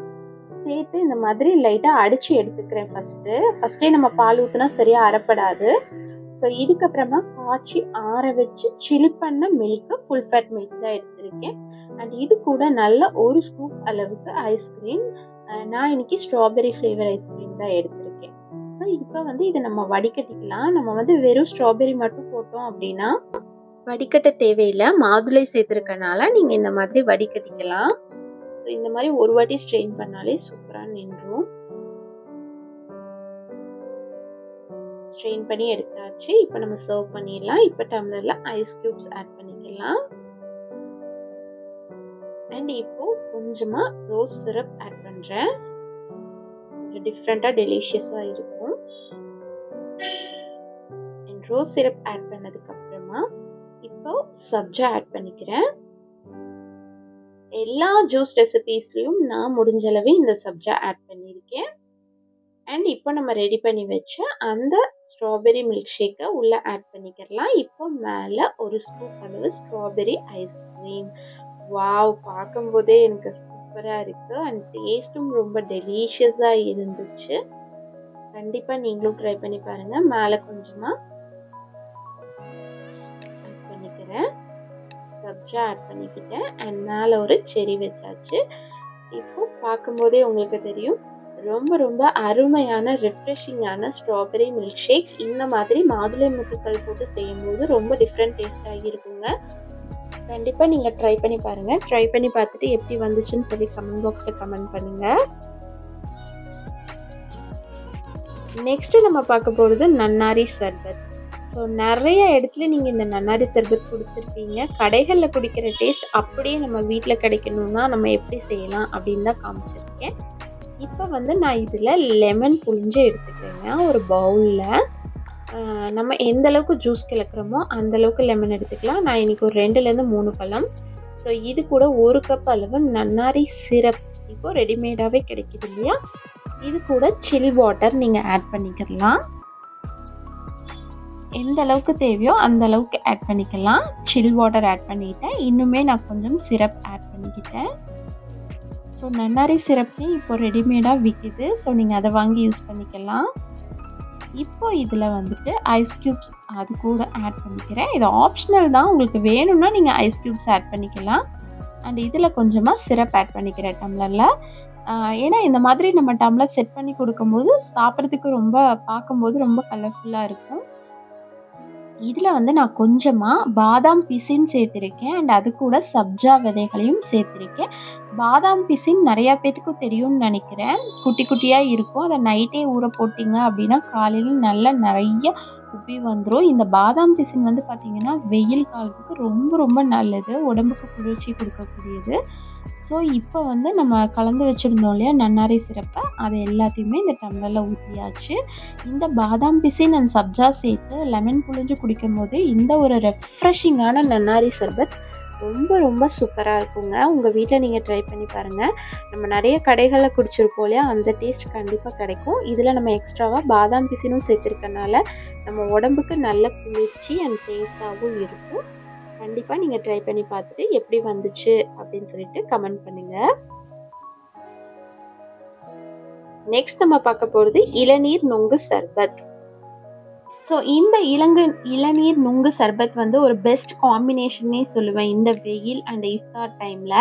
சேர்த்து இந்த மாதிரி லைட்டாக அடித்து எடுத்துக்கிறேன் ஃபஸ்ட்டு ஃபஸ்ட்டே நம்ம பால் ஊற்றினா சரியாக அறப்படாது ஸோ இதுக்கப்புறமா காய்ச்சி ஆற வச்சு சில் பண்ண மில்க்கு ஃபுல் ஃபேட் மில்க் தான் எடுத்திருக்கேன். அண்ட் இது கூட நல்ல ஒரு ஸ்கூப் அளவுக்கு ஐஸ்கிரீம் நான் இன்னைக்கு ஸ்ட்ராபெரி ஃப்ளேவர் ஐஸ்கிரீம் தான் எடுத்திருக்கேன். ஸோ இப்போ வந்து இதை நம்ம வடிகட்டிக்கலாம். நம்ம வந்து வெறும் ஸ்ட்ராபெரி மட்டும் போட்டோம் அப்படின்னா வடிகட்ட தேவையில்லை. மாதுளை சேர்த்துருக்கனால நீங்கள் இந்த மாதிரி வடிகட்டிக்கலாம். ஸோ இந்த மாதிரி ஒரு வாட்டி ஸ்ட்ரெயின் பண்ணாலே சூப்பராக நின்றும். ஸ்ட்ரெயின் பண்ணி எடுத்தாச்சு. இப்போ நம்ம சர்வ் பண்ணிடலாம். இப்போ டம்ளரில் ஐஸ் க்யூப்ஸ் ஆட் பண்ணிக்கலாம். அண்ட் இப்போ கொஞ்சமாக ரோஸ் சிரப் ஆட் பண்ணுறேன் கொஞ்சம் டிஃப்ரெண்ட்டாக டெலிஷியஸாக இருக்கும். அண்ட் ரோஸ் சிரப் ஆட் பண்ணதுக்கப்புறமா இப்போ சப்ஜா ஆட் பண்ணிக்கிறேன். எல்லா ஜூஸ் ரெசிபீஸ்லேயும் நான் முடிஞ்சளவு இந்த சப்ஜா ஆட் பண்ணியிருக்கேன். அண்ட் இப்போ நம்ம ரெடி பண்ணி வச்ச அந்த ஸ்ட்ராபெரி மில்க் ஷேக்கை உள்ளே ஆட் பண்ணிக்கிறலாம். இப்போ மேலே ஒரு ஸ்கூப் அளவு ஸ்ட்ராபெரி ஐஸ்கிரீம் வாவ் பார்க்கும்போதே எனக்கு சூப்பராக இருக்குது அண்ட் டேஸ்ட்டும் ரொம்ப டெலிஷியஸாக இருந்துச்சு. கண்டிப்பாக நீங்களும் ட்ரை பண்ணி பாருங்கள் மேலே கொஞ்சமாக ஆட் பண்ணிக்கிறேன். சப்ஜா ஆட் பண்ணிக்கிட்டேன். அண்ட் மேலே ஒரு செரி வச்சாச்சு. இப்போ பார்க்கும்போதே உங்களுக்கு தெரியும். ரொம்ப ரொம்ப அருமையான ரிஃப்ரெஷிங்கான ஸ்ட்ராபெரி மில்க் ஷேக் இந்த மாதிரி மாதுளை முத்துக்கள் போட்டு செய்யும்போது ரொம்ப டிஃப்ரெண்ட் டேஸ்டாக இருக்குங்க. கண்டிப்பாக நீங்கள் ட்ரை பண்ணி பாருங்கள் ட்ரை பண்ணி பார்த்துட்டு எப்படி வந்துச்சுன்னு சொல்லி கமெண்ட் பாக்ஸில் கமெண்ட் பண்ணுங்கள் நெக்ஸ்ட்டு நம்ம பார்க்க போகிறது நன்னாரி சர்பத். ஸோ நிறைய இடத்துல நீங்கள் இந்த நன்னாரி சர்பத் குடிச்சிருப்பீங்க. கடைகளில் குடிக்கிற டேஸ்ட் அப்படியே நம்ம வீட்டில் கிடைக்கணும்னா நம்ம எப்படி செய்யலாம் அப்படின்னு தான் காமிச்சிருக்கேன். இப்போ வந்து நான் இதில் லெமன் புழிஞ்சு எடுத்துக்கிறேங்க ஒரு பவுலில் நம்ம எந்த அளவுக்கு ஜூஸ் கிளக்குறோமோ அந்தளவுக்கு லெமன் எடுத்துக்கலாம். நான் இன்றைக்கி ஒரு ரெண்டுலேருந்து மூணு பழம். ஸோ இது கூட ஒரு கப் அளவு நன்னாரி சிரப் இப்போது ரெடிமேடாகவே கிடைக்குது இல்லையா? இது கூட சில் வாட்டர் நீங்கள் ஆட் பண்ணிக்கலாம். எந்த அளவுக்கு தேவையோ அந்த அளவுக்கு ஆட் பண்ணிக்கலாம். சில் வாட்டர் ஆட் பண்ணிட்டேன். இன்னுமே நான் கொஞ்சம் சிரப் ஆட் பண்ணிக்கிட்டேன். ஸோ நன்னாரி சிரப்பையும் இப்போ ரெடிமேடாக விற்கிது ஸோ நீங்கள் அதை வாங்கி யூஸ் பண்ணிக்கலாம். இப்போ இதில் வந்துட்டு ஐஸ் க்யூப்ஸ் அது கூட ஆட் பண்ணிக்கிறேன். இது ஆப்ஷனல் தான். உங்களுக்கு வேணும்னா நீங்கள் ஐஸ் க்யூப்ஸ் ஆட் பண்ணிக்கலாம். அண்ட் இதில் கொஞ்சமாக சிரப் ஆட் பண்ணிக்கிறேன் டம்ளரில் ஏன்னா இந்த மாதிரி நம்ம டம்ளர் செட் பண்ணி கொடுக்கும்போது சாப்பிட்றதுக்கு ரொம்ப பார்க்கும்போது ரொம்ப கலர்ஃபுல்லாக இருக்கும். இதில் வந்து நான் கொஞ்சமாக பாதாம் பிசின் சேர்த்துருக்கேன். அண்ட் அது கூட சப்ஜா விதைகளையும் சேர்த்துருக்கேன். பாதாம் பிசின் நிறையா பேத்துக்கு தெரியும்னு நினைக்கிறேன். குட்டி குட்டியாக இருக்கும். அதை நைட்டே ஊற போட்டிங்க அப்படின்னா காலையில் நல்லா நிறைய உப்பி வந்துடும் இந்த பாதாம் பிசின் வந்து பார்த்திங்கன்னா வெயில் காலத்துக்கு ரொம்ப ரொம்ப நல்லது. உடம்புக்கு குளிர்ச்சி கொடுக்கக்கூடியது. ஸோ இப்போ வந்து நம்ம கலந்து வச்சுருந்தோம் இல்லையா நன்னாரி சிறப்பை? அதை எல்லாத்தையுமே இந்த டம்ளரில் ஊற்றியாச்சு இந்த பாதாம் பிசின் அண்ட் சப்ஜா சேர்த்து லெமன் புழிஞ்சு குடிக்கும் போது இந்த ஒரு ரெஃப்ரெஷிங்கான நன்னாரி சர்பத் ரொம்ப ரொம்ப சூப்பராக இருக்குங்க. உங்கள் வீட்டில் நீங்கள் ட்ரை பண்ணி பாருங்கள் நம்ம நிறைய கடைகளில் குடிச்சிருப்போம் இல்லையா அந்த டேஸ்ட் கண்டிப்பாக கிடைக்கும். இதில் நம்ம எக்ஸ்ட்ராவாக பாதாம் பிசினும் சேர்த்துருக்கனால நம்ம உடம்புக்கு நல்ல குளிர்ச்சி அண்ட் டேஸ்ட்டாகவும் இருக்கும். கண்டிப்பாக நீங்கள் ட்ரை பண்ணி பார்த்துட்டு எப்படி வந்துச்சு அப்படின்னு சொல்லிட்டு கமெண்ட் பண்ணுங்கள் நெக்ஸ்ட் நம்ம பார்க்க போகிறது இளநீர் நுங்கு சர்பத். ஸோ இந்த இளங்கு இளநீர் நுங்கு சர்பத் வந்து ஒரு பெஸ்ட் காம்பினேஷனே சொல்லுவேன் இந்த வெயில் அண்ட் இஃப்தார் டைமில்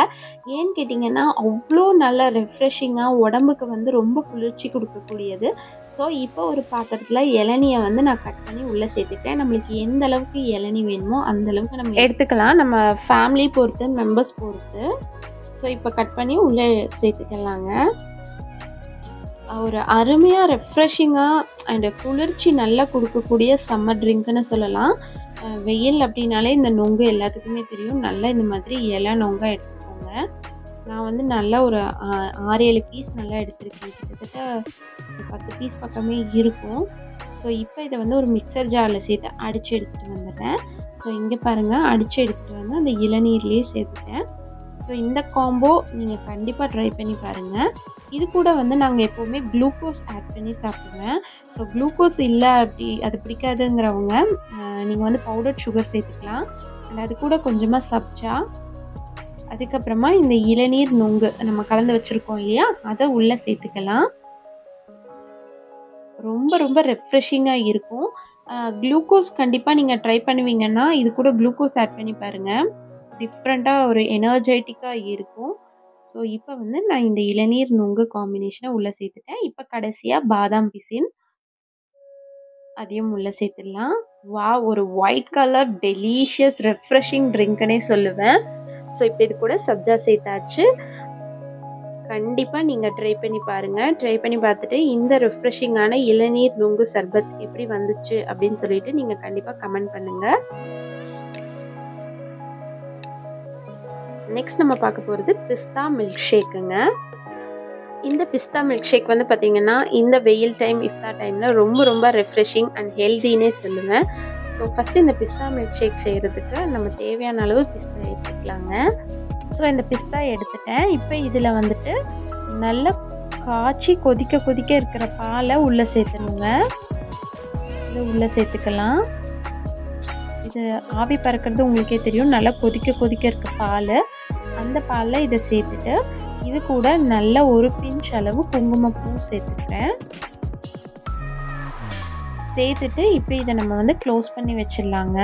ஏன்னு கேட்டிங்கன்னா அவ்வளோ நல்ல ரெஃப்ரெஷிங்காக உடம்புக்கு வந்து ரொம்ப குளிர்ச்சி கொடுக்கக்கூடியது. ஸோ இப்போ ஒரு பாத்திரத்தில் இளநியை வந்து நான் கட் பண்ணி உள்ளே சேர்த்துக்கிட்டேன். நம்மளுக்கு எந்த அளவுக்கு இளநி வேணுமோ அந்த அளவுக்கு நம்ம எடுத்துக்கலாம். நம்ம ஃபேமிலி பொறுத்து மெம்பர்ஸ் பொறுத்து. ஸோ இப்போ கட் பண்ணி உள்ளே சேர்த்துக்கலாங்க. ஒரு அருமையாக ரெஃப்ரெஷிங்காக அண்டு குளிர்ச்சி நல்லா கொடுக்கக்கூடிய சம்மர் ட்ரிங்க்குன்னு சொல்லலாம். வெயில் அப்படின்னாலே இந்த நொங்கு எல்லாத்துக்குமே தெரியும். நல்லா இந்த மாதிரி இலை நொங்கை எடுத்துக்கோங்க. நான் வந்து நல்லா ஒரு ஆறு ஏழு பீஸ் நல்லா எடுத்திருக்கேன். கிட்டத்தட்ட பத்து பீஸ் பக்கமே இருக்கும். ஸோ இப்போ இதை வந்து ஒரு மிக்சர் ஜாரில் சேர்த்து அடித்து எடுத்துகிட்டு வந்துட்டேன் ஸோ இங்கே பாருங்கள் அடித்து எடுத்துகிட்டு வந்து அந்த இளநீர்லேயே சேர்த்துட்டேன். ஸோ இந்த காம்போ நீங்கள் கண்டிப்பாக ட்ரை பண்ணி பாருங்கள் இது கூட வந்து நாங்கள் எப்போவுமே குளுக்கோஸ் ஆட் பண்ணி சாப்பிடுவேன். ஸோ குளுக்கோஸ் இல்லை அப்படி அது பிடிக்காதுங்கிறவங்க நீங்கள் வந்து பவுடர் சுகர் சேர்த்துக்கலாம். அண்ட் அது கூட கொஞ்சமாக சப்ஜா. அதுக்கப்புறமா இந்த இளநீர் நொங்கு நம்ம கலந்து வச்சுருக்கோம் இல்லையா? அதை உள்ளே சேர்த்துக்கலாம். ரொம்ப ரொம்ப ரெஃப்ரெஷிங்காக இருக்கும். குளுக்கோஸ் கண்டிப்பாக நீங்கள் ட்ரை பண்ணுவீங்கன்னா இது கூட குளுக்கோஸ் ஆட் பண்ணி பாருங்கள் டிஃப்ரெண்ட்டாக ஒரு எனர்ஜெட்டிக்காக இருக்கும். ஸோ இப்போ வந்து நான் இந்த இளநீர் நுங்கு காம்பினேஷனை உள்ளே சேர்த்துட்டேன். இப்போ கடைசியாக பாதாம் பிசின் அதையும் உள்ளே சேர்த்துடலாம். வா ஒரு ஒயிட் கலர் டெலிஷியஸ் ரெஃப்ரெஷிங் ட்ரிங்க்னே சொல்லுவேன். ஸோ இப்போ இது கூட சப்ஜா சேர்த்தாச்சு. கண்டிப்பாக நீங்கள் ட்ரை பண்ணி பாருங்கள் ட்ரை பண்ணி பார்த்துட்டு இந்த ரெஃப்ரெஷிங்கான இளநீர் நுங்கு சர்பத் எப்படி வந்துச்சு அப்படின்னு சொல்லிட்டு நீங்கள் கண்டிப்பாக கமெண்ட் பண்ணுங்கள் நெக்ஸ்ட் நம்ம பார்க்க போகிறது பிஸ்தா மில்க் ஷேக்குங்க இந்த பிஸ்தா மில்க் ஷேக் வந்து பார்த்திங்கன்னா இந்த வெயில் டைம் இஃப்தா டைமில் ரொம்ப ரொம்ப ரெஃப்ரெஷிங் அண்ட் ஹெல்தினே சொல்லுவேன் ஸோ ஃபஸ்ட்டு இந்த பிஸ்தா மில்க் ஷேக் செய்கிறதுக்கு நம்ம தேவையான அளவு பிஸ்தா எடுத்துக்கலாங்க. ஸோ இந்த பிஸ்தா எடுத்துட்டேன். இப்போ இதில் வந்துட்டு நல்லா காய்ச்சி கொதிக்க கொதிக்க இருக்கிற பாலை உள்ளே சேர்த்துணுங்க இதை உள்ளே சேர்த்துக்கலாம். இது ஆவி பறக்கிறது உங்களுக்கே தெரியும். நல்லா கொதிக்க கொதிக்க இருக்க பால். அந்த பாலில் இதை சேர்த்துட்டு இது கூட நல்ல ஒரு பிஞ்ச் அளவு குங்குமப்பூ சேர்த்துக்கிறேன். சேர்த்துட்டு இப்போ இதை நம்ம வந்து க்ளோஸ் பண்ணி வச்சிடலாங்க.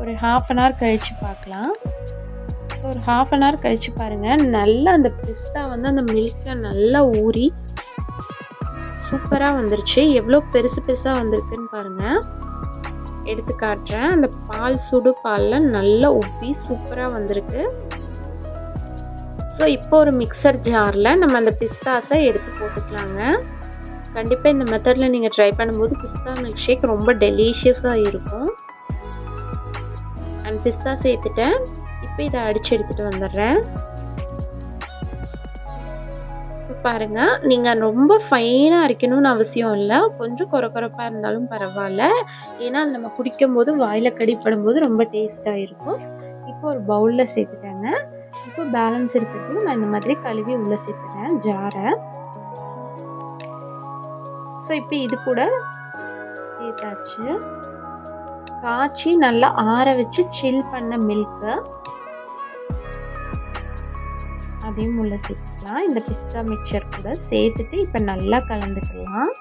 ஒரு ஹாஃப் அன் ஹவர் கழித்து பார்க்கலாம். ஒரு ஹாஃப் அன் ஹவர் கழித்து பாருங்கள் நல்லா அந்த பிஸ்தா வந்து அந்த மில்கில் நல்லா ஊறி சூப்பராக வந்துருச்சு. எவ்வளோ பெருசு பெருசாக வந்திருக்குன்னு பாருங்கள் எடுத்து காட்டுறேன். அந்த பால் சுடு பாலில் நல்லா உப்பி சூப்பராக வந்திருக்கு. ஸோ இப்போ ஒரு மிக்சர் ஜாரில் நம்ம அந்த பிஸ்தாஸை எடுத்து போட்டுக்கலாங்க. கண்டிப்பாக இந்த மெத்தடில் நீங்கள் ட்ரை பண்ணும்போது பிஸ்தா மில்க் ஷேக் ரொம்ப டெலிஷியஸாக இருக்கும். அண்ட் பிஸ்தா சேர்த்துட்டேன். இப்போ இதை அடித்து எடுத்துகிட்டு வந்துடுறேன். பாருங்க நீங்கள் ரொம்ப ஃபைனாக அரைக்கணும்னு அவசியம் இல்லை. கொஞ்சம் குறை குறைப்பாக இருந்தாலும் பரவாயில்ல. ஏன்னா அது நம்ம குடிக்கும் போது வாயில் கடிப்படும் போது ரொம்ப டேஸ்ட்டாக இருக்கும். இப்போ ஒரு பவுலில் சேர்த்துட்டேங்க. இப்போ பேலன்ஸ் இருக்கிறது நான் இந்த மாதிரி கழுவி உள்ளே சேர்த்துட்டேன் ஜாரை ஸோ இப்போ இது கூட சேர்த்தாச்சு. காய்ச்சி நல்லா ஆற வச்சு சில் பண்ண மில்க்கு அதையும் உள்ள சேர்த்துக்கலாம். இந்த பிஸ்தா மிக்சர் கூட சேர்த்துட்டு இப்போ நல்லா கலந்துக்கலாம்.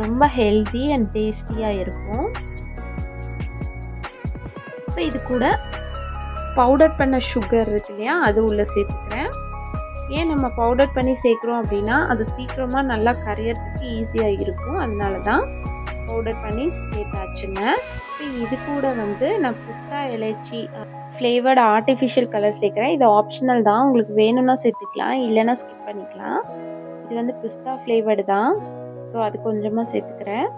ரொம்ப ஹெல்தி அண்ட் டேஸ்டியாக இருக்கும். இப்போ இது கூட பவுடர் பண்ண சுகர் இருக்கு இல்லையா? அது உள்ளே சேர்த்துக்கிறேன். ஏன் நம்ம பவுடர் பண்ணி சேர்க்குறோம் அப்படின்னா அது சீக்கிரமாக நல்லா கரையிறதுக்கு ஈஸியாக இருக்கும். அதனால தான் பவுடர் பண்ணி சேர்த்தாச்சுங்க. இப்போ இது கூட வந்து நான் பிஸ்தா இலைச்சி ஃப்ளேவர்டு ஆர்டிஃபிஷியல் கலர் சேர்க்குறேன். இது ஆப்ஷனல் தான். உங்களுக்கு வேணும்னா சேர்த்துக்கலாம். இல்லைன்னா ஸ்கிப் பண்ணிக்கலாம். இது வந்து பிஸ்தா ஃப்ளேவர்டு தான். ஸோ அது கொஞ்சமாக சேர்த்துக்கிறேன்.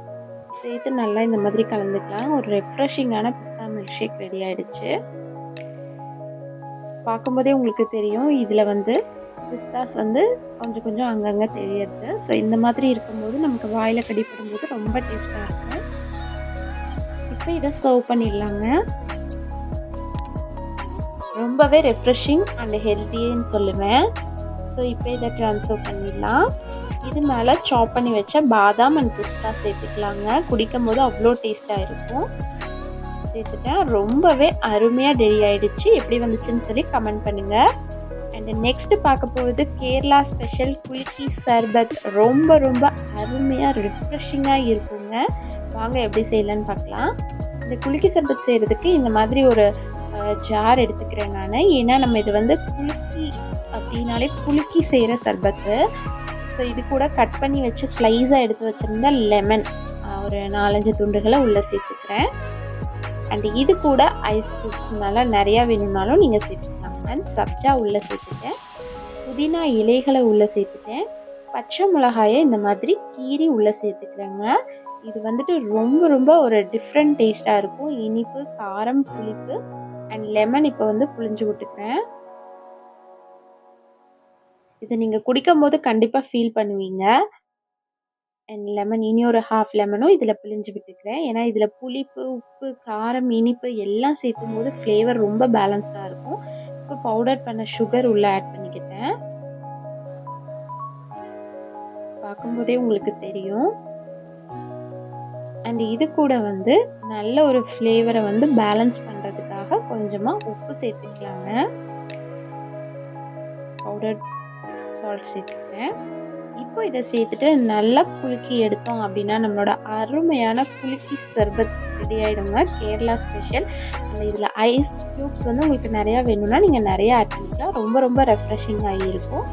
சேர்த்து நல்லா இந்த மாதிரி கலந்துக்கலாம். ஒரு ரெஃப்ரெஷிங்கான பிஸ்தா மில்க் ஷேக் ரெடி ஆகிடுச்சு பார்க்கும்போதே உங்களுக்கு தெரியும். இதில் வந்து பிஸ்தாஸ் வந்து கொஞ்சம் கொஞ்சம் அங்கங்கே தெரியறது. ஸோ இந்த மாதிரி இருக்கும்போது நமக்கு வாயில் கடிப்படும் போது ரொம்ப டேஸ்ட்டாக இருக்கும். இப்போ இதை சர்வ் பண்ணிடலாங்க. ரொம்பவே ரெஃப்ரெஷிங் அண்ட் ஹெல்த்தின்னு சொல்லுவேன். ஸோ இப்போ இதை ட்ரான்ஸ்ஃபர் பண்ணிடலாம். இது மேலே சாப் பண்ணி வச்ச பாதாம் அண்ட் பிஸ்தா சேர்த்துக்கலாங்க. குடிக்கும் போது அவ்வளோ டேஸ்ட்டாக இருக்கும். சேர்த்துட்டேன். ரொம்பவே அருமையாக ரெடி ஆகிடுச்சு எப்படி வந்துச்சுன்னு சொல்லி கமெண்ட் பண்ணுங்கள் அண்ட் நெக்ஸ்ட்டு பார்க்க போகிறது கேரளா ஸ்பெஷல் குலுக்கி சர்பத். ரொம்ப ரொம்ப அருமையாக ரிஃப்ரெஷிங்காக இருக்குங்க. வாங்க எப்படி செய்யலான்னு பார்க்கலாம். இந்த குலுக்கி சர்பத் செய்கிறதுக்கு இந்த மாதிரி ஒரு ஜார் எடுத்துக்கிறேன் நான். ஏன்னா நம்ம இது வந்து குலுக்கி அப்படின்னாலே குலுக்கி செய்கிற சர்பத்து. ஸோ இது கூட கட் பண்ணி வச்சு ஸ்லைஸாக எடுத்து வச்சுருந்த லெமன் ஒரு நாலஞ்சு துண்டுகளை உள்ளே சேர்த்துக்கிறேன். அண்ட் இது கூட ஐஸ் க்யூப்ஸ் நிறையா வேணும்னாலும் நீங்கள் சேர்த்துக்கலாம் அண்ட் சப்ஜா உள்ளே சேர்த்துட்டேன். புதினா இலைகளை உள்ளே சேர்த்துட்டேன். பச்சை மிளகாயை இந்த மாதிரி கீரி உள்ளே சேர்த்துக்கிறேங்க. இது வந்துட்டு ரொம்ப ரொம்ப ஒரு டிஃப்ரெண்ட் டேஸ்ட்டாக இருக்கும். இனிப்பு காரம் புளிப்பு அண்ட் லெமன் இப்போ வந்து புளிஞ்சு விட்டுக்கிறேன் இதை நீங்கள் குடிக்கும் போது கண்டிப்பாக ஃபீல் பண்ணுவீங்க. அண்ட் லெமன் இனி ஒரு ஹாஃப் லெமனும் இதில் பிழிஞ்சு விட்டுக்கிறேன். ஏன்னா இதில் புளிப்பு உப்பு காரம் இனிப்பு எல்லாம் சேர்க்கும் போது ஃப்ளேவர் ரொம்ப பேலன்ஸ்டாக இருக்கும். இப்போ பவுடர் பண்ண சுகர் உள்ளே ஆட் பண்ணிக்கிட்டேன். பார்க்கும்போதே உங்களுக்கு தெரியும். அண்ட் இது கூட வந்து நல்ல ஒரு ஃப்ளேவரை வந்து பேலன்ஸ் பண்ணுறது கொஞ்சமாக உப்பு சேர்த்துக்கலாங்க. பவுடர் சால்ட் சேர்த்துக்கிறேன். இப்போ இதை சேர்த்துட்டு நல்லா குலுக்கி எடுத்தோம் அப்படின்னா நம்மளோட அருமையான குலுக்கி சர்பத் ரெடி ஆகிடுங்க கேரளா ஸ்பெஷல் அந்த இதில் ஐஸ் க்யூப்ஸ் வந்து உங்களுக்கு நிறையா வேணும்னா நீங்கள் நிறையா ஆட் பண்ணிக்கலாம். ரொம்ப ரொம்ப ரெஃப்ரெஷிங்காக இருக்கும்.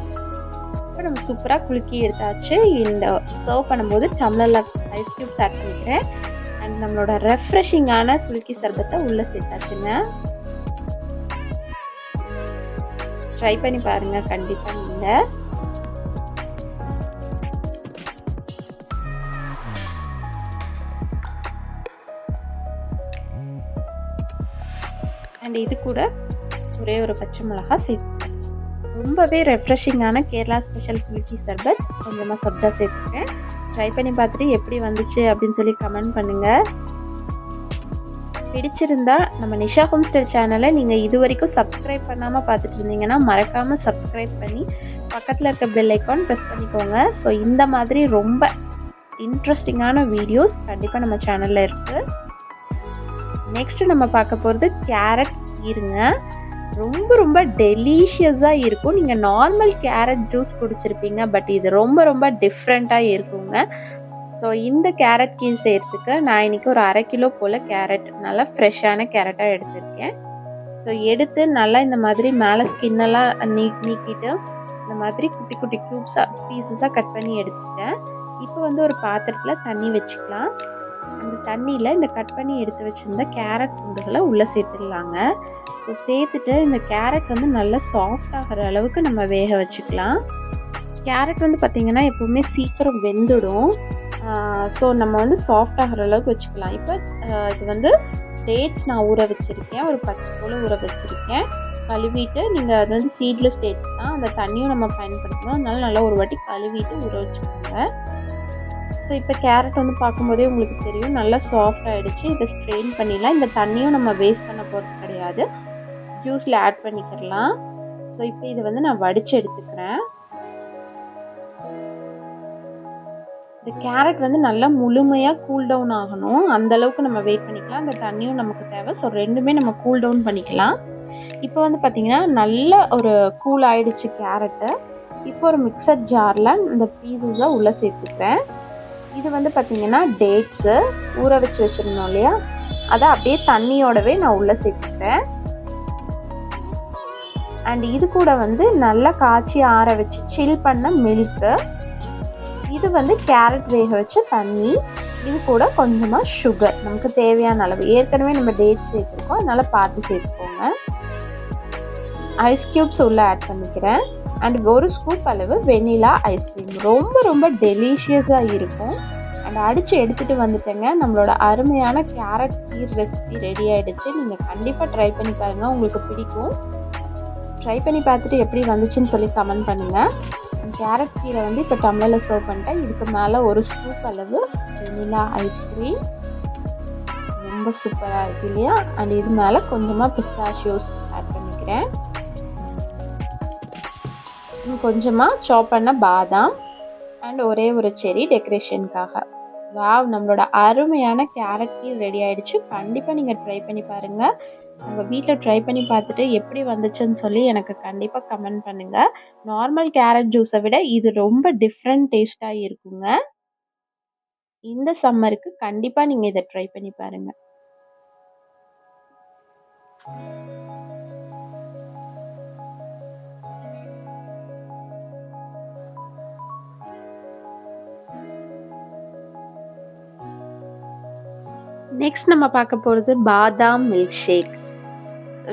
இப்போ நம்ம சூப்பராக குலுக்கி எடுத்தாச்சு. இந்த சர்வ் பண்ணும்போது டம்ளரில் ஐஸ் க்யூப்ஸ் ஆட் பண்ணிக்கிறேன். அண்ட் நம்மளோட ரெஃப்ரெஷிங்கான குலுக்கி சர்பத்தை உள்ளே சேர்த்தாச்சுங்க. ட்ரை பண்ணி பாருங்கள் கண்டிப்பாக நீங்கள் அண்ட் இது கூட ஒரே ஒரு பச்சை மிளகா சேர்த்து ரொம்பவே ரெஃப்ரெஷிங்கான கேரளா ஸ்பெஷல் குலுக்கி சர்பத். கொஞ்சமாக சப்ஜா சேர்த்துக்கேன் ட்ரை பண்ணி பார்த்துட்டு எப்படி வந்துச்சு அப்படின்னு சொல்லி கமெண்ட் பண்ணுங்கள் பிடிச்சிருந்தா நம்ம நிஷா ஹோம் ஸ்டைல் சேனலை நீங்கள் இது வரைக்கும் சப்ஸ்கிரைப் பண்ணாமல் பார்த்துட்டு இருந்தீங்கன்னா மறக்காமல் சப்ஸ்கிரைப் பண்ணி பக்கத்தில் இருக்க பெல் ஐக்கான் ப்ரெஸ் பண்ணிக்கோங்க. ஸோ இந்த மாதிரி ரொம்ப இன்ட்ரெஸ்டிங்கான வீடியோஸ் கண்டிப்பாக நம்ம சேனலில் இருக்குது நெக்ஸ்ட்டு நம்ம பார்க்க போகிறது கேரட் கீருங்க. ரொம்ப ரொம்ப டெலிஷியஸாக இருக்கும். நீங்கள் நார்மல் கேரட் ஜூஸ் குடிச்சிருப்பீங்க பட் இது ரொம்ப ரொம்ப டிஃப்ரெண்ட்டாக இருக்குங்க. ஸோ இந்த கேரட் கீர் செய்கிறதுக்கு நான் இன்றைக்கி ஒரு அரை கிலோ போல் கேரட் நல்லா ஃப்ரெஷ்ஷான கேரட்டாக எடுத்திருக்கேன். ஸோ எடுத்து நல்லா இந்த மாதிரி மேலே ஸ்கின்னெல்லாம் நீ நீக்கிட்டு இந்த மாதிரி குட்டி குட்டி க்யூப்ஸாக பீசஸாக கட் பண்ணி எடுத்துட்டேன் இப்போ வந்து ஒரு பாத்திரத்தில் தண்ணி வச்சுக்கலாம். அந்த தண்ணியில் இந்த கட் பண்ணி எடுத்து வச்சுருந்த கேரட் துண்டுகளை உள்ளே சேர்த்துடலாங்க. ஸோ சேர்த்துட்டு இந்த கேரட் வந்து நல்லா சாஃப்ட் ஆகிற அளவுக்கு நம்ம வேக வச்சுக்கலாம். கேரட் வந்து பார்த்திங்கன்னா எப்போவுமே சீக்கிரம் வெந்துடும். ஸோ நம்ம வந்து சாஃப்ட் ஆகிற அளவுக்கு வச்சுக்கலாம். இப்போ இது வந்து டேட்ஸ் நான் ஊற வச்சுருக்கேன். ஒரு பத்து போல் ஊற வச்சுருக்கேன். கழுவிட்டு நீங்கள் அது வந்து சீட்லெஸ் டேட்ஸ் தான். அந்த தண்ணியும் நம்ம பயன்படுத்தணும். அதனால நல்லா ஒரு வாட்டி கழுவிட்டு ஊற வச்சுக்கோங்க. ஸோ இப்போ கேரட் வந்து பார்க்கும்போதே உங்களுக்கு தெரியும். நல்லா சாஃப்ட் ஆகிடுச்சு இதை ஸ்ட்ரெயின் பண்ணிடலாம். இந்த தண்ணியும் நம்ம வேஸ்ட் பண்ண போகிறது கிடையாது. ஜூஸில் ஆட் பண்ணிக்கிறலாம் ஸோ இப்போ இதை வந்து நான் வடித்து எடுத்துக்கிறேன். இந்த கேரட் வந்து நல்லா முழுமையாக கூல் டவுன் ஆகணும். அந்தளவுக்கு நம்ம வெயிட் பண்ணிக்கலாம். அந்த தண்ணியும் நமக்கு தேவை. ஸோ ரெண்டுமே நம்ம கூல் டவுன் பண்ணிக்கலாம். இப்போ வந்து பார்த்திங்கன்னா நல்ல ஒரு கூல் ஆயிடுச்சு கேரட்டு இப்போ ஒரு மிக்சர் ஜாரில் இந்த பீசஸை உள்ளே சேர்த்துக்கிறேன். இது வந்து பார்த்திங்கன்னா டேட்ஸு ஊற வச்சு வச்சுருந்தோம் இல்லையா? அதை அப்படியே தண்ணியோடவே நான் உள்ளே சேர்த்துக்கிறேன். அண்ட் இது கூட வந்து நல்லா காய்ச்சி ஆற வச்சு சில் பண்ண மில்க்கு இது வந்து கேரட் வேக வச்ச தண்ணி. இது கூட கொஞ்சமாக சுகர் நமக்கு தேவையான அளவு. ஏற்கனவே நம்ம டேட் சேர்த்துருக்கோம். அதனால் பார்த்து சேர்த்துக்கோங்க. ஐஸ் க்யூப்ஸ் உள்ளே ஆட் பண்ணிக்கிறேன். அண்ட் ஒரு ஸ்கூப் அளவு வெனிலா ஐஸ்கிரீம் ரொம்ப ரொம்ப டெலிஷியஸாக இருக்கும். அண்ட் அடித்து எடுத்துகிட்டு வந்துட்டேங்க. நம்மளோட அருமையான கேரட் கீர் ரெசிபி ரெடி ஆகிடுச்சு நீங்கள் கண்டிப்பாக ட்ரை பண்ணி பாருங்கள் உங்களுக்கு பிடிக்கும். ட்ரை பண்ணி பார்த்துட்டு எப்படி வந்துச்சுன்னு சொல்லி கமெண்ட் பண்ணுங்கள் கேரட் கீரை வந்து இப்போ டம்ளரில் சர்வ் பண்ணிட்டேன். இதுக்கு மேலே ஒரு ஸ்கூப் அளவு வெனிலா ஐஸ்கிரீம் ரொம்ப சூப்பராக இருக்குது இல்லையா? அண்ட் இது மேலே கொஞ்சமாக பிஸ்தாஷியோஸ் ஆட் பண்ணிக்கிறேன். கொஞ்சமாக சாப் பண்ண பாதாம். அண்ட் ஒரே ஒரு செரி டெக்கரேஷனுக்காக வாவ் நம்மளோட அருமையான கேரட் கீர் ரெடி ஆகிடுச்சு கண்டிப்பாக நீங்கள் ட்ரை பண்ணி பாருங்கள் உங்கள் வீட்டில் ட்ரை பண்ணி பார்த்துட்டு எப்படி வந்துச்சுன்னு சொல்லி எனக்கு கண்டிப்பாக கமெண்ட் பண்ணுங்கள் நார்மல் கேரட் ஜூஸை விட இது ரொம்ப டிஃப்ரெண்ட் டேஸ்ட்டாக இருக்குங்க. இந்த சம்மருக்கு கண்டிப்பாக நீங்கள் இதை ட்ரை பண்ணி பாருங்கள் நெக்ஸ்ட் நம்ம பார்க்க போகிறது பாதாம் மில்க் ஷேக்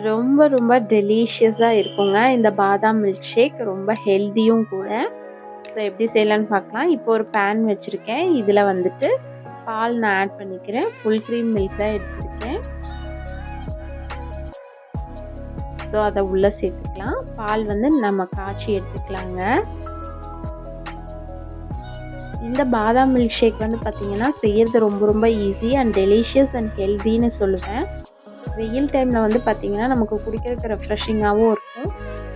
ரொம்ப ரொம்ப டெலிஷியஸாக இருக்குங்க. இந்த பாதாம் மில்க் ஷேக் ரொம்ப ஹெல்த்தியும் கூட. ஸோ எப்படி செய்யலான்னு பார்க்கலாம். இப்போ ஒரு பேன் வச்சுருக்கேன். இதில் வந்துட்டு பால் நான் ஆட் பண்ணிக்கிறேன். ஃபுல் க்ரீம் மில்க் தான் எடுத்துருக்கேன். ஸோ அதை உள்ளே சேர்த்துக்கலாம். பால் வந்து நம்ம காய்ச்சி எடுத்துக்கலாங்க. இந்த பாதாம் மில்க் ஷேக் வந்து பார்த்திங்கன்னா செய்கிறது ரொம்ப ரொம்ப ஈஸி அண்ட் டெலிஷியஸ் அண்ட் ஹெல்த்தின்னு சொல்லுவேன். வெயில் டைமில் வந்து பார்த்திங்கன்னா நமக்கு குடிக்கிறதுக்கு ரெஃப்ரெஷிங்காகவும் இருக்கும்.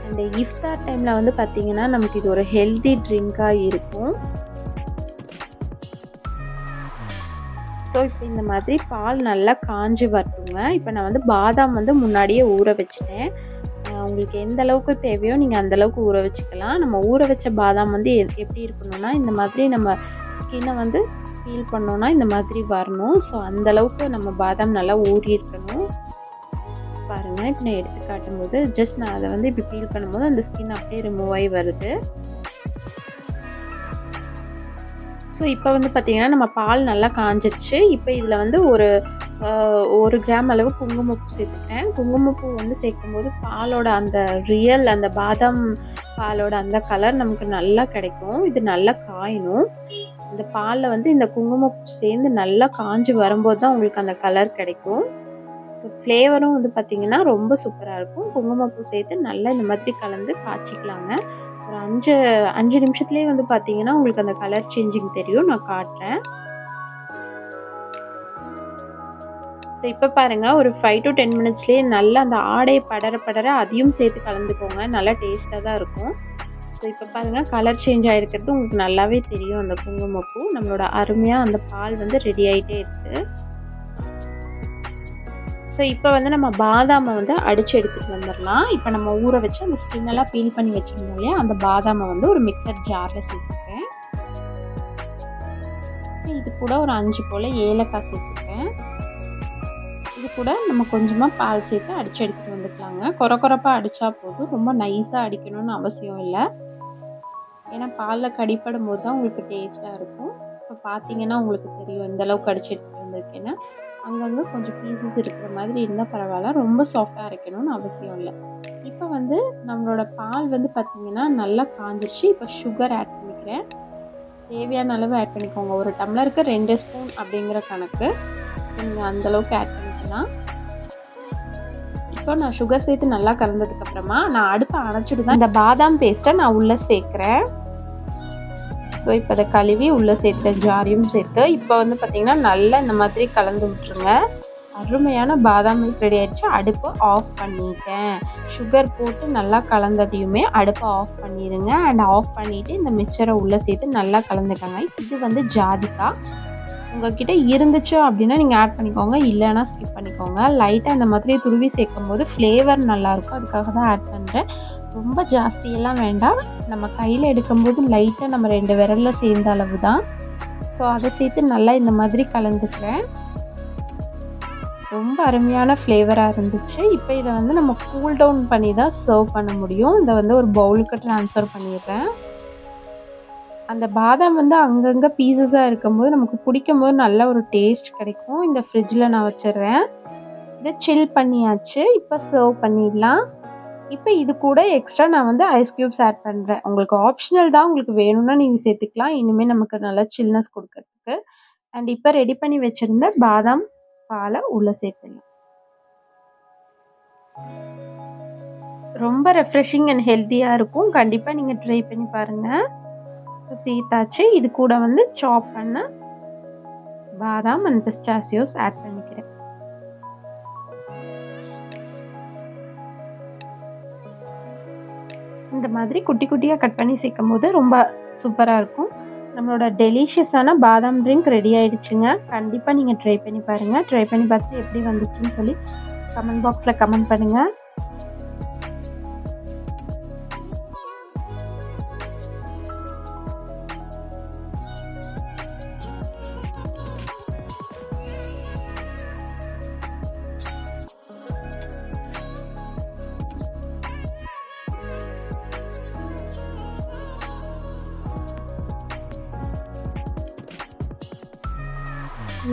அந்த இஃப்தார் டைமில் வந்து பார்த்திங்கன்னா நமக்கு இது ஒரு ஹெல்தி ட்ரிங்காக இருக்கும். ஸோ இப்போ இந்த மாதிரி பால் நல்லா காஞ்சி வரட்டுங்க. இப்போ நான் வந்து பாதாம் வந்து முன்னாடியே ஊற வச்சிட்டேன். உங்களுக்கு எந்த அளவுக்கு தேவையோ நீங்கள் அந்தளவுக்கு ஊற வச்சுக்கலாம். நம்ம ஊற வச்ச பாதாம் வந்து எப்படி இருக்கணும்னா இந்த மாதிரி நம்ம ஸ்கின்னை வந்து ஃபீல் பண்ணோன்னா இந்த மாதிரி வரணும். ஸோ அந்த அளவுக்கு நம்ம பாதாம் நல்லா ஊறி இருக்கணும் பாருங்கள் இப்போ நான் எடுத்து காட்டும்போது ஜஸ்ட் நான் அதை வந்து இப்படி ஃபீல் பண்ணும்போது அந்த ஸ்கின் அப்படியே ரிமூவ் ஆகி வருது. ஸோ இப்போ வந்து பார்த்தீங்கன்னா நம்ம பால் நல்லா காஞ்சிருச்சு. இப்போ இதில் வந்து ஒரு ஒரு கிராம் அளவு குங்குமப்பூ சேர்த்துட்டேன் குங்குமப்பூ வந்து சேர்க்கும்போது பாலோட அந்த ரியல் அந்த பாதாம் பாலோட அந்த கலர் நமக்கு நல்லா கிடைக்கும். இது நல்லா காயணும். இந்த பாலில் வந்து இந்த குங்குமப்பூ சேர்ந்து நல்லா காஞ்சி வரும்போது தான் உங்களுக்கு அந்த கலர் கிடைக்கும். ஸோ ஃப்ளேவரும் வந்து பார்த்திங்கன்னா ரொம்ப சூப்பராக இருக்கும். குங்குமப்பூ சேர்த்து நல்லா இந்த மாதிரி கலந்து காய்ச்சிக்கலாங்க. ஒரு அஞ்சு அஞ்சு நிமிஷத்துலேயே வந்து பார்த்திங்கன்னா உங்களுக்கு அந்த கலர் சேஞ்சிங் தெரியும். நான் காட்டுறேன். ஸோ இப்போ பாருங்கள் ஒரு ஃபைவ் டு டென் மினிட்ஸ்லேயே நல்லா அந்த ஆடை படர படர அதையும் சேர்த்து கலந்துக்கோங்க. நல்லா டேஸ்ட்டாக தான் இருக்கும். ஸோ இப்போ பாருங்கள் கலர் சேஞ்ச் ஆகிருக்கிறது உங்களுக்கு நல்லாவே தெரியும் அந்த குங்குமப்பூ. நம்மளோட அருமையாக அந்த பால் வந்து ரெடி ஆகிட்டே இருக்குது ஸோ இப்போ வந்து நம்ம பாதாமை வந்து அடித்து எடுத்துகிட்டு வந்துடலாம் இப்போ நம்ம ஊற வச்சு அந்த skin எல்லாம் பீல் பண்ணி வச்சிருந்தோம் இல்லையா? அந்த பாதாமை வந்து ஒரு மிக்சர் ஜாரில் சேர்த்துருக்கேன் இது கூட ஒரு அஞ்சு போல் ஏலக்காய் சேர்த்துருக்கேன் இது கூட நம்ம கொஞ்சமாக பால் சேர்த்து அடித்து எடுத்துகிட்டு வந்துக்கலாங்க. குறை குறைப்பாக அடித்தா போதும். ரொம்ப நைஸாக அடிக்கணும்னு அவசியம் இல்லை. ஏன்னா பாலில் கடிப்படும் போது தான் உங்களுக்கு டேஸ்ட்டாக இருக்கும். இப்போ பார்த்தீங்கன்னா உங்களுக்கு தெரியும் எந்தளவுக்கு அடிச்சு எடுத்துகிட்டு வந்திருக்கேன்னு. அங்கங்கே கொஞ்சம் பீசஸ் இருக்கிற மாதிரி இருந்தால் பரவாயில்ல. ரொம்ப சாஃப்டாக அரைக்கணும்னு அவசியம் இல்லை. இப்போ வந்து நம்மளோட பால் வந்து பார்த்திங்கன்னா நல்லா காஞ்சிருச்சு. இப்போ சுகர் ஆட் பண்ணிக்கிறேன். தேவையான அளவு ஆட் பண்ணிக்கோங்க. ஒரு டம்ளருக்கு ரெண்டு ஸ்பூன் அப்படிங்கிற கணக்கு. ஸோ நீங்கள் அந்தளவுக்கு ஆட் பண்ணிக்கலாம். இப்போ நான் சுகர் சேர்த்து நல்லா கலந்ததுக்கப்புறமா நான் அடுப்பை அணைச்சிட்டு தான் இந்த பாதாம் பேஸ்ட்டை நான் உள்ளே சேர்க்குறேன். ஸோ இப்போ அதை கழுவி உள்ளே சேர்த்த ஜாரியும் சேர்த்து இப்போ வந்து பார்த்திங்கன்னா நல்லா இந்த மாதிரி கலந்து விட்டுருங்க. அருமையான பாதாம் மில்க் ரெடி ஆயிடுச்சு. அடுப்பு ஆஃப் பண்ணிட்டேன். சுகர் போட்டு நல்லா கலந்ததையுமே அடுப்பை ஆஃப் பண்ணிடுங்க அண்ட் ஆஃப் பண்ணிவிட்டு இந்த மிக்சரை உள்ளே சேர்த்து நல்லா கலந்துக்கோங்க. இது வந்து ஜாதிக்காய் உங்ககிட்ட இருந்துச்சு அப்படின்னா நீங்கள் ஆட் பண்ணிக்கோங்க. இல்லைன்னா ஸ்கிப் பண்ணிக்கோங்க. லைட்டாக இந்த மாதிரி துருவி சேர்க்கும் போது ஃப்ளேவர் நல்லாயிருக்கும் அதுக்காக தான் ஆட் பண்ணுறேன் ரொம்ப ஜாஸ்தியெல்லாம் வேண்டாம். நம்ம கையில் எடுக்கும்போது லைட்டாக நம்ம ரெண்டு விரலில் சேர்ந்த அளவு தான் ஸோ அதை சேர்த்து நல்லா இந்த மாதிரி கலந்துக்கிறேன். ரொம்ப அருமையான ஃப்ளேவராக இருந்துச்சு. இப்போ இதை வந்து நம்ம கூல் டவுன் பண்ணி தான் சர்வ் பண்ண முடியும். இதை வந்து ஒரு பவுலுக்கு ட்ரான்ஸ்ஃபர் பண்ணிடுறேன். அந்த பாதாம் வந்து அங்கங்கே பீசஸாக இருக்கும்போது நமக்கு பிடிக்கும் போது நல்ல ஒரு டேஸ்ட் கிடைக்கும். இந்த ஃப்ரிட்ஜில் நான் வச்சிடுறேன். இதை சில் பண்ணியாச்சு. இப்போ சர்வ் பண்ணிடலாம். இப்போ இது கூட எக்ஸ்ட்ரா நான் வந்து ஐஸ் க்யூப்ஸ் ஆட் பண்ணுறேன் உங்களுக்கு ஆப்ஷனல் தான் உங்களுக்கு வேணும்னா நீங்கள் சேர்த்துக்கலாம். இனிமேல் நமக்கு நல்லா சில்னஸ் கொடுக்கறதுக்கு. அண்ட் இப்போ ரெடி பண்ணி வச்சுருந்த பாதாம் பாலை உள்ளே சேர்த்துடலாம். ரொம்ப ரெஃப்ரெஷிங் அண்ட் ஹெல்த்தியாக இருக்கும். கண்டிப்பாக நீங்கள் ட்ரை பண்ணி பாருங்கள் சீத்தாச்சு இது கூட வந்து சாப் பண்ண பாதாம் அண்ட் பிஸ்டாசியோஸ் ஆட் பண்ணி இந்த மாதிரி குட்டி குட்டியாக கட் பண்ணி சேர்க்கும் போது ரொம்ப சூப்பராக இருக்கும். நம்மளோட டெலிஷியஸான பாதாம் ட்ரிங்க் ரெடி ஆயிடுச்சுங்க. கண்டிப்பாக நீங்கள் ட்ரை பண்ணி பாருங்கள் ட்ரை பண்ணி பார்த்துட்டு எப்படி வந்துச்சுன்னு சொல்லி கமெண்ட் பாக்ஸில் கமெண்ட் பண்ணுங்கள்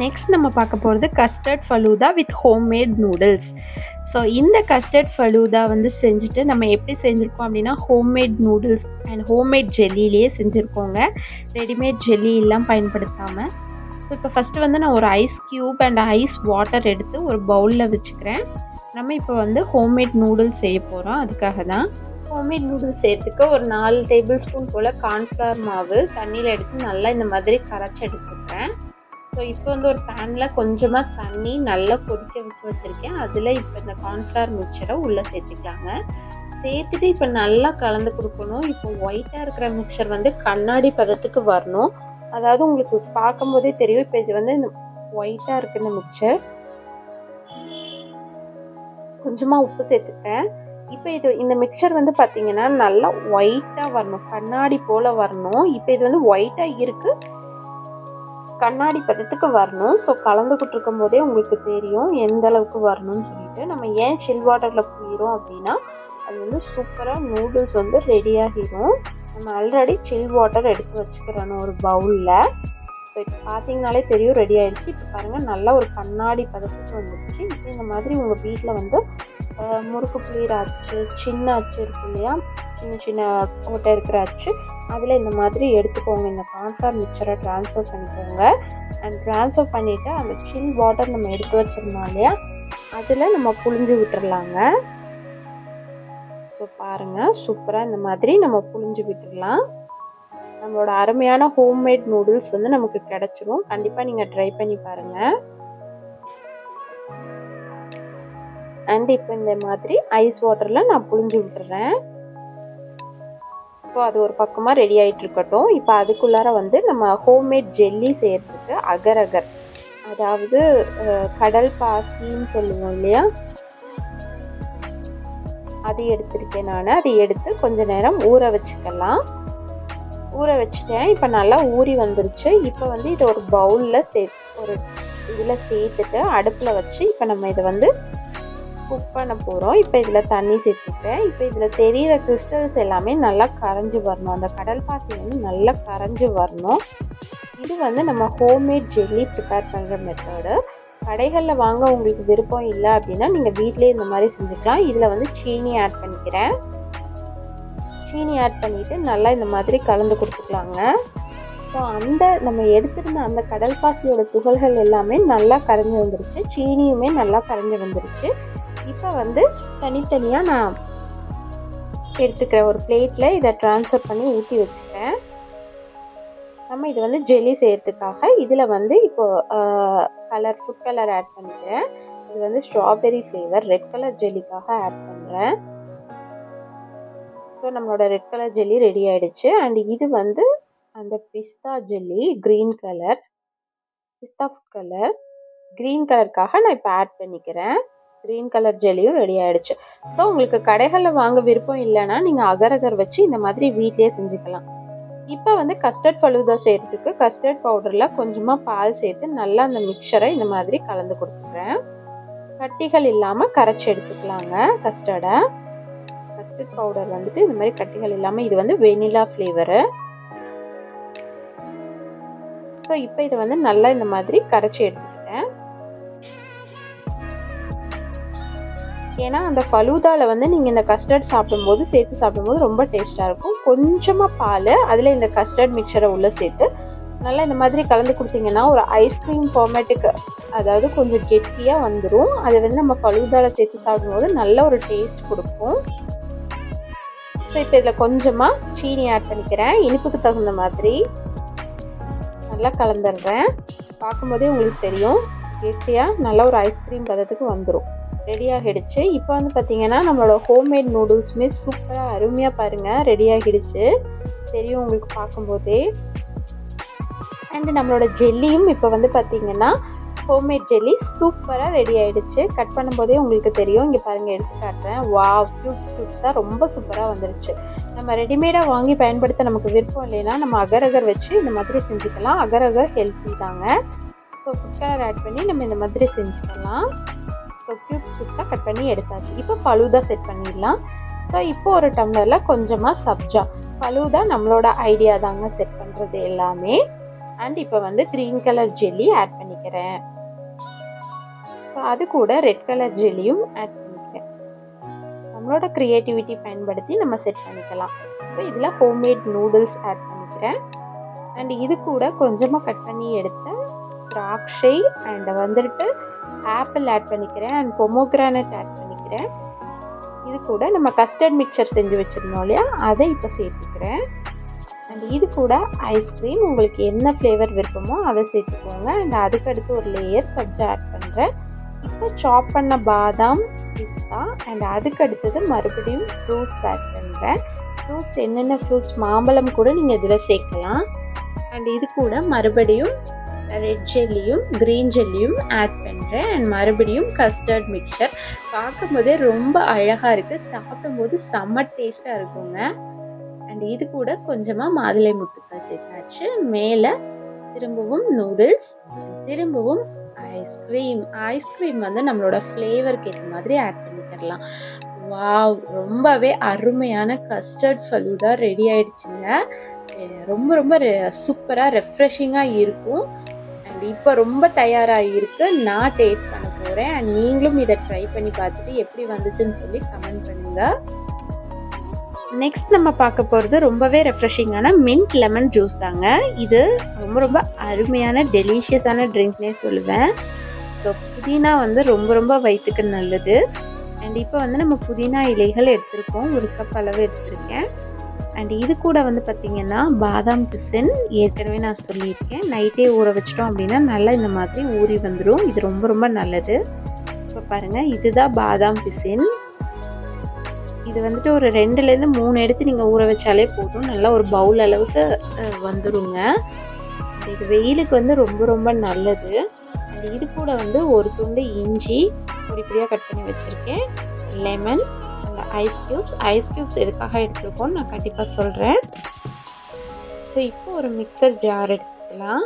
நெக்ஸ்ட் நம்ம பார்க்க போகிறது custard falooda with homemade noodles so இந்த கஸ்டர்ட் ஃபலூதா வந்து செஞ்சுட்டு நம்ம எப்படி செஞ்சுருக்கோம் அப்படின்னா ஹோம்மேட் நூடுல்ஸ் அண்ட் ஹோம்மேட் ஜெல்லிலேயே செஞ்சுருக்கோங்க. ரெடிமேட் ஜெல்லி எல்லாம் பயன்படுத்தாமல் ஸோ இப்போ ஃபஸ்ட்டு வந்து நான் ஒரு ice cube and ice water எடுத்து ஒரு பவுலில் வச்சுக்கிறேன். நம்ம இப்போ வந்து ஹோம்மேட் நூடுல்ஸ் செய்ய போகிறோம் அதுக்காக தான். ஹோம்மேட் நூடுல்ஸ் சேர்த்துக்க ஒரு நாலு டேபிள் ஸ்பூன் போல் கார்ன்ஃப்ளவர் மாவு தண்ணியில் எடுத்து நல்லா இந்த மாதிரி கரைச்சி எடுத்துக்கிறேன். ஸோ இப்போ வந்து ஒரு பேனில் கொஞ்சமாக தண்ணி நல்லா கொதிக்க வச்சு வச்சுருக்கேன். அதில் இப்போ இந்த கார்ன்ஃப்ளவர் மிக்சரை உள்ளே சேர்த்துக்கலாங்க. சேர்த்துட்டு இப்போ நல்லா கலந்து கொடுக்கணும். இப்போ ஒயிட்டாக இருக்கிற மிக்சர் வந்து கண்ணாடி பதத்துக்கு வரணும். அதாவது உங்களுக்கு பார்க்கும்போதே தெரியும். இப்போ இது வந்து இந்த ஒயிட்டாக இருக்கு இந்த மிக்சர் கொஞ்சமாக உப்பு சேர்த்துக்கிறேன் இப்போ இது இந்த மிக்சர் வந்து பார்த்தீங்கன்னா நல்லா ஒயிட்டாக வரணும். கண்ணாடி போல் வரணும். இப்போ இது வந்து ஒயிட்டாக இருக்குது கண்ணாடி பதத்துக்கு வரணும். ஸோ கலந்துக்கிட்டு இருக்கும் போதே உங்களுக்கு தெரியும் எந்த அளவுக்கு வரணும்னு சொல்லிட்டு நம்ம ஏன் சில் வாட்டரில் போயிடும் அப்படின்னா அது வந்து சூப்பராக நூடுல்ஸ் வந்து ரெடி ஆகிடும் நம்ம ஆல்ரெடி சில் வாட்டர் எடுத்து வச்சுக்கிறோன்னு ஒரு பவுலில் ஸோ இப்போ பார்த்தீங்கனாலே தெரியும் ரெடி ஆகிடுச்சு இப்போ பாருங்கள் நல்லா ஒரு கண்ணாடி பதத்துக்கு வந்துடுச்சு. இப்போ இந்த மாதிரி உங்கள் வீட்டில் வந்து முறுக்கு புளியிற அச்சு சின்ன அச்சு இருக்கும் இல்லையா? சின்ன சின்ன ஓட்டை இருக்கிற அச்சு. அதில் இந்த மாதிரி எடுத்துக்கோங்க. இந்த கார்ன்ஃப்ளவர் மிக்சரை ட்ரான்ஸ்ஃபர் பண்ணிக்கோங்க. அண்ட் ட்ரான்ஸ்ஃபர் பண்ணிவிட்டு அந்த சில் வாட்டர் நம்ம எடுத்து வச்சிருந்தோம் இல்லையா? அதில் நம்ம புழிஞ்சு விட்டுடலாங்க ஸோ பாருங்கள் சூப்பராக இந்த மாதிரி நம்ம புழிஞ்சு விட்டுடலாம் நம்மளோட அருமையான ஹோம்மேட் நூடுல்ஸ் வந்து நமக்கு கிடச்சிரும். கண்டிப்பாக நீங்கள் ட்ரை பண்ணி பாருங்கள் அண்ட் இப்போ இந்த மாதிரி ஐஸ் வாட்டரில் நான் புழிஞ்சு விட்டுறேன். ஸோ அது ஒரு பக்கமாக ரெடி ஆகிட்டு இருக்கட்டும். இப்போ அதுக்குள்ளார வந்து நம்ம ஹோம்மேட் ஜெல்லி செய்கிறதுக்கு அகர் அகர். அதாவது கடல் பாசின்னு சொல்லுவோம் இல்லையா? அது எடுத்திருக்கேன் நான். அதை எடுத்து கொஞ்ச நேரம் ஊற வச்சுக்கலாம். ஊற வச்சுட்டேன். இப்போ நல்லா ஊறி வந்துருச்சு. இப்போ வந்து இதை ஒரு பவுலில் சே ஒரு இதில் சேர்த்துட்டு அடுப்பில் வச்சு இப்போ நம்ம இதை வந்து குக் பண்ண போகிறோம் இப்போ இதில் தண்ணி சேர்த்துட்டேன் இப்போ இதில் தெரியிற கிறிஸ்டல்ஸ் எல்லாமே நல்லா கரைஞ்சி வரணும். அந்த கடல் பாசி வந்து நல்லா கரைஞ்சி வரணும். இது வந்து நம்ம ஹோம்மேட் ஜெல்லி ப்ரிப்பேர் பண்ணுற மெத்தடு கடைகளில் வாங்க உங்களுக்கு விருப்பம் இல்லை அப்படின்னா நீங்கள் வீட்டிலே இந்த மாதிரி செஞ்சுக்கலாம். இதில் வந்து சீனி ஆட் பண்ணிக்கிறேன். சீனி ஆட் பண்ணிவிட்டு நல்லா இந்த மாதிரி கலந்து கொடுத்துக்கலாங்க. ஸோ அந்த நம்ம எடுத்திருந்த அந்த கடல் பாசியோட துகள்கள் எல்லாமே நல்லா கரைஞ்சி வந்துருச்சு. சீனியுமே நல்லா கரைஞ்சி வந்துருச்சு. இப்போ வந்து தனித்தனியாக நான் எடுத்துக்கிற ஒரு பிளேட்டில் இதை ட்ரான்ஸ்ஃபர் பண்ணி ஊற்றி வச்சுக்கிறேன். நம்ம இது வந்து ஜெல்லி செய்யறதுக்காக இதில் வந்து இப்போது கலர் ஃபுட் கலர் ஆட் பண்ணிக்கிறேன். இது வந்து ஸ்ட்ராபெரி ஃப்ளேவர் ரெட் கலர் ஜெல்லிக்காக ஆட் பண்ணுறேன் ஸோ நம்மளோட ரெட் கலர் ஜெல்லி ரெடி ஆகிடுச்சு அண்ட் இது வந்து அந்த பிஸ்தா ஜெல்லி க்ரீன் கலர் பிஸ்தா ஃபுட் கலர் க்ரீன் கலருக்காக நான் இப்போ ஆட் பண்ணிக்கிறேன். க்ரீன் கலர் ஜெல்லியும் ரெடி ஆயிடுச்சு. ஸோ உங்களுக்கு கடைகளில் வாங்க விருப்பம் இல்லைன்னா நீங்கள் அகரகர் வச்சு இந்த மாதிரி வீட்லேயே செஞ்சுக்கலாம். இப்போ வந்து கஸ்டர்ட் ஃபலூதா செய்கிறதுக்கு கஸ்டர்ட் பவுடரில் கொஞ்சமாக பால் சேர்த்து நல்லா அந்த மிக்சரை இந்த மாதிரி கலந்து கொடுத்துக்கிறேன் கட்டிகள் இல்லாமல் கரைச்சி எடுத்துக்கலாங்க கஸ்டர்டை கஸ்டர்ட் பவுடர் வந்துட்டு இந்த மாதிரி கட்டிகள் இல்லாமல் இது வந்து வெனிலா ஃப்ளேவரு ஸோ இப்போ இதை வந்து நல்லா இந்த மாதிரி கரைச்சி எடுத்துக்கிட்டேன். ஏன்னா அந்த ஃபலூதாவில் வந்து நீங்கள் இந்த கஸ்டர்ட் சாப்பிடும்போது சேர்த்து சாப்பிடும்போது ரொம்ப டேஸ்ட்டாக இருக்கும். கொஞ்சமாக பால் அதில் இந்த கஸ்டர்ட் மிக்சரை உள்ளே சேர்த்து நல்லா இந்த மாதிரி கலந்து கொடுத்தீங்கன்னா ஒரு ஐஸ்கிரீம் ஃபார்மேட்டுக்கு அதாவது கொஞ்சம் கெட்டியாக வந்துடும் அதை வந்து நம்ம ஃபலூதாவில் சேர்த்து சாப்பிடும்போது நல்ல ஒரு டேஸ்ட் கொடுக்கும். ஸோ இப்போ இதில் கொஞ்சமாக சீனி ஆட் பண்ணிக்கிறேன். இனிப்புக்கு தகுந்த மாதிரி. நல்லா கலந்துடுறேன். பார்க்கும்போதே உங்களுக்கு தெரியும். கெட்டியாக நல்ல ஒரு ஐஸ்கிரீம் பதத்துக்கு வந்துடும் ரெடி ஆகிடுச்சு இப்போ வந்து பார்த்தீங்கன்னா நம்மளோட ஹோம்மேட் நூடுல்ஸுமே சூப்பராக அருமையாக பாருங்கள் ரெடி ஆகிடுச்சு தெரியும் உங்களுக்கு பார்க்கும்போதே. அண்டு நம்மளோட ஜெல்லியும் இப்போ வந்து பார்த்தீங்கன்னா ஹோம்மேட் ஜெல்லி சூப்பராக ரெடி ஆகிடுச்சு. கட் பண்ணும்போதே உங்களுக்கு தெரியும். இங்கே பாருங்கள் எடுத்து காட்டுறேன். வா க்யூப்ஸ் க்யூப்ஸாக ரொம்ப சூப்பராக வந்துருச்சு. நம்ம ரெடிமேடாக வாங்கி பயன்படுத்த நமக்கு விருப்பம் இல்லைன்னா நம்ம அகரகர் வச்சு இந்த மாதிரி செஞ்சுக்கலாம். அகரகர் ஹெல்த்தி தாங்க. ஸோ ஃபுட் கலர் ஆட் பண்ணி நம்ம இந்த மாதிரி செஞ்சுக்கலாம். ஸோ க்யூப்ஸ் க்யூப்ஸாக கட் பண்ணி எடுத்தாச்சு. இப்போ பழுதாக செட் பண்ணிடலாம். ஸோ இப்போ ஒரு டம்ளரில் கொஞ்சமாக சப்ஜா. பழுதா நம்மளோட ஐடியா தாங்க செட் பண்ணுறது எல்லாமே. அண்ட் இப்போ வந்து க்ரீன் கலர் ஜெல்லி ஆட் பண்ணிக்கிறேன். ஸோ அது கூட ரெட் கலர் ஜெல்லியும் ஆட் பண்ணிக்கிறேன். நம்மளோட க்ரியேட்டிவிட்டி பயன்படுத்தி நம்ம செட் பண்ணிக்கலாம். இப்போ இதில் ஹோம்மேட் நூடுல்ஸ் ஆட் பண்ணிக்கிறேன். அண்ட் இது கூட கொஞ்சமாக கட் பண்ணி எடுத்த திராட்சை அண்ட் வந்துட்டு ஆப்பிள் ஆட் பண்ணிக்கிறேன் அண்ட் பொமோக்ரானட் ஆட் பண்ணிக்கிறேன். இது கூட நம்ம கஸ்டர்ட் மிக்சர் செஞ்சு வச்சுருந்தோம் இல்லையா? அதை இப்போ சேர்த்துக்கிறேன். அண்ட் இது கூட ஐஸ்கிரீம் உங்களுக்கு என்ன ஃப்ளேவர் விருப்பமோ அதை சேர்த்துக்கோங்க. அண்ட் அதுக்கடுத்து ஒரு லேயர் சப்ஜா ஆட் பண்ணுறேன் இப்போ சாப் பண்ண பாதாம் பிஸ்தா அண்ட் அதுக்கு அடுத்தது மறுபடியும் ஃப்ரூட்ஸ் ஆட் பண்ணுறேன் ஃப்ரூட்ஸ் என்னென்ன ஃப்ரூட்ஸ் மாம்பழம் கூட நீங்கள் இதில் சேர்க்கலாம். அண்ட் இது கூட மறுபடியும் ரெட் ஜெல்லியும் க்ரீன் ஜெல்லியும் ஆட் பண்ணுறேன் அண்ட் மறுபடியும் கஸ்டர்ட் மிக்சர் பார்க்கும்போதே ரொம்ப அழகாக இருக்குது சாப்பிடும்போது செம்ம டேஸ்ட்டாக இருக்குங்க. அண்ட் இது கூட கொஞ்சமாக மாதுளை முத்துக்கள் சேர்த்தாச்சு. மேலே திரும்பவும் நூடுல்ஸ் திரும்பவும் ஐஸ்கிரீம் ஐஸ்கிரீம் வந்து நம்மளோட ஃப்ளேவருக்கு ஏற்ற மாதிரி ஆட் பண்ணிக்கிறலாம் வாவ் ரொம்பவே அருமையான கஸ்டர்ட் ஃபலூதா ரெடி ஆயிடுச்சுங்க. ரொம்ப ரொம்ப சூப்பராக ரெஃப்ரெஷிங்காக இருக்கும். அண்ட் இப்போ ரொம்ப தயாராக இருக்கு நான் டேஸ்ட் பண்ண போகிறேன் அண்ட் நீங்களும் இதை ட்ரை பண்ணி பார்த்துட்டு எப்படி வந்துச்சுன்னு சொல்லி கமெண்ட் பண்ணுங்க. நெக்ஸ்ட் நம்ம பார்க்க போகிறது ரொம்பவே ரெஃப்ரெஷிங்கான மின்ட் லெமன் ஜூஸ் தாங்க. இது ரொம்ப ரொம்ப அருமையான டெலிஷியஸான ட்ரிங்க்னே சொல்லுவேன். ஸோ புதினா வந்து ரொம்ப ரொம்ப வயிற்றுக்கு நல்லது. அண்ட் இப்போ வந்து நம்ம புதினா இலைகள் எடுத்திருக்கோம். ஒரு கப் அளவு எடுத்திருக்கேன். அண்ட் இது கூட வந்து பார்த்திங்கன்னா பாதாம் பிசின் ஏற்கனவே நான் சொல்லியிருக்கேன். நைட்டே ஊற வச்சிட்டோம் அப்படின்னா நல்லா இந்த மாதிரி ஊறி வந்துடும் இது ரொம்ப ரொம்ப நல்லது. இப்போ பாருங்கள் இதுதான் பாதாம் பிசின். இது வந்துட்டு ஒரு ரெண்டுலேருந்து மூணு எடுத்து நீங்கள் ஊற வச்சாலே போதும். நல்லா ஒரு பவுல் அளவுக்கு வந்துடுங்க வந்துருங்க. இது வெயிலுக்கு வந்து ரொம்ப ரொம்ப நல்லது. அண்ட் இது கூட வந்து ஒரு துண்டு இஞ்சி பொடி பொடியாக கட் பண்ணி வச்சுருக்கேன். Lemon ice cubes ice cubes எதுக்காக எடுத்துருக்கோம் நான் கண்டிப்பாக சொல்கிறேன் ஸோ இப்போ ஒரு மிக்சர் ஜார் எடுத்துக்கலாம்.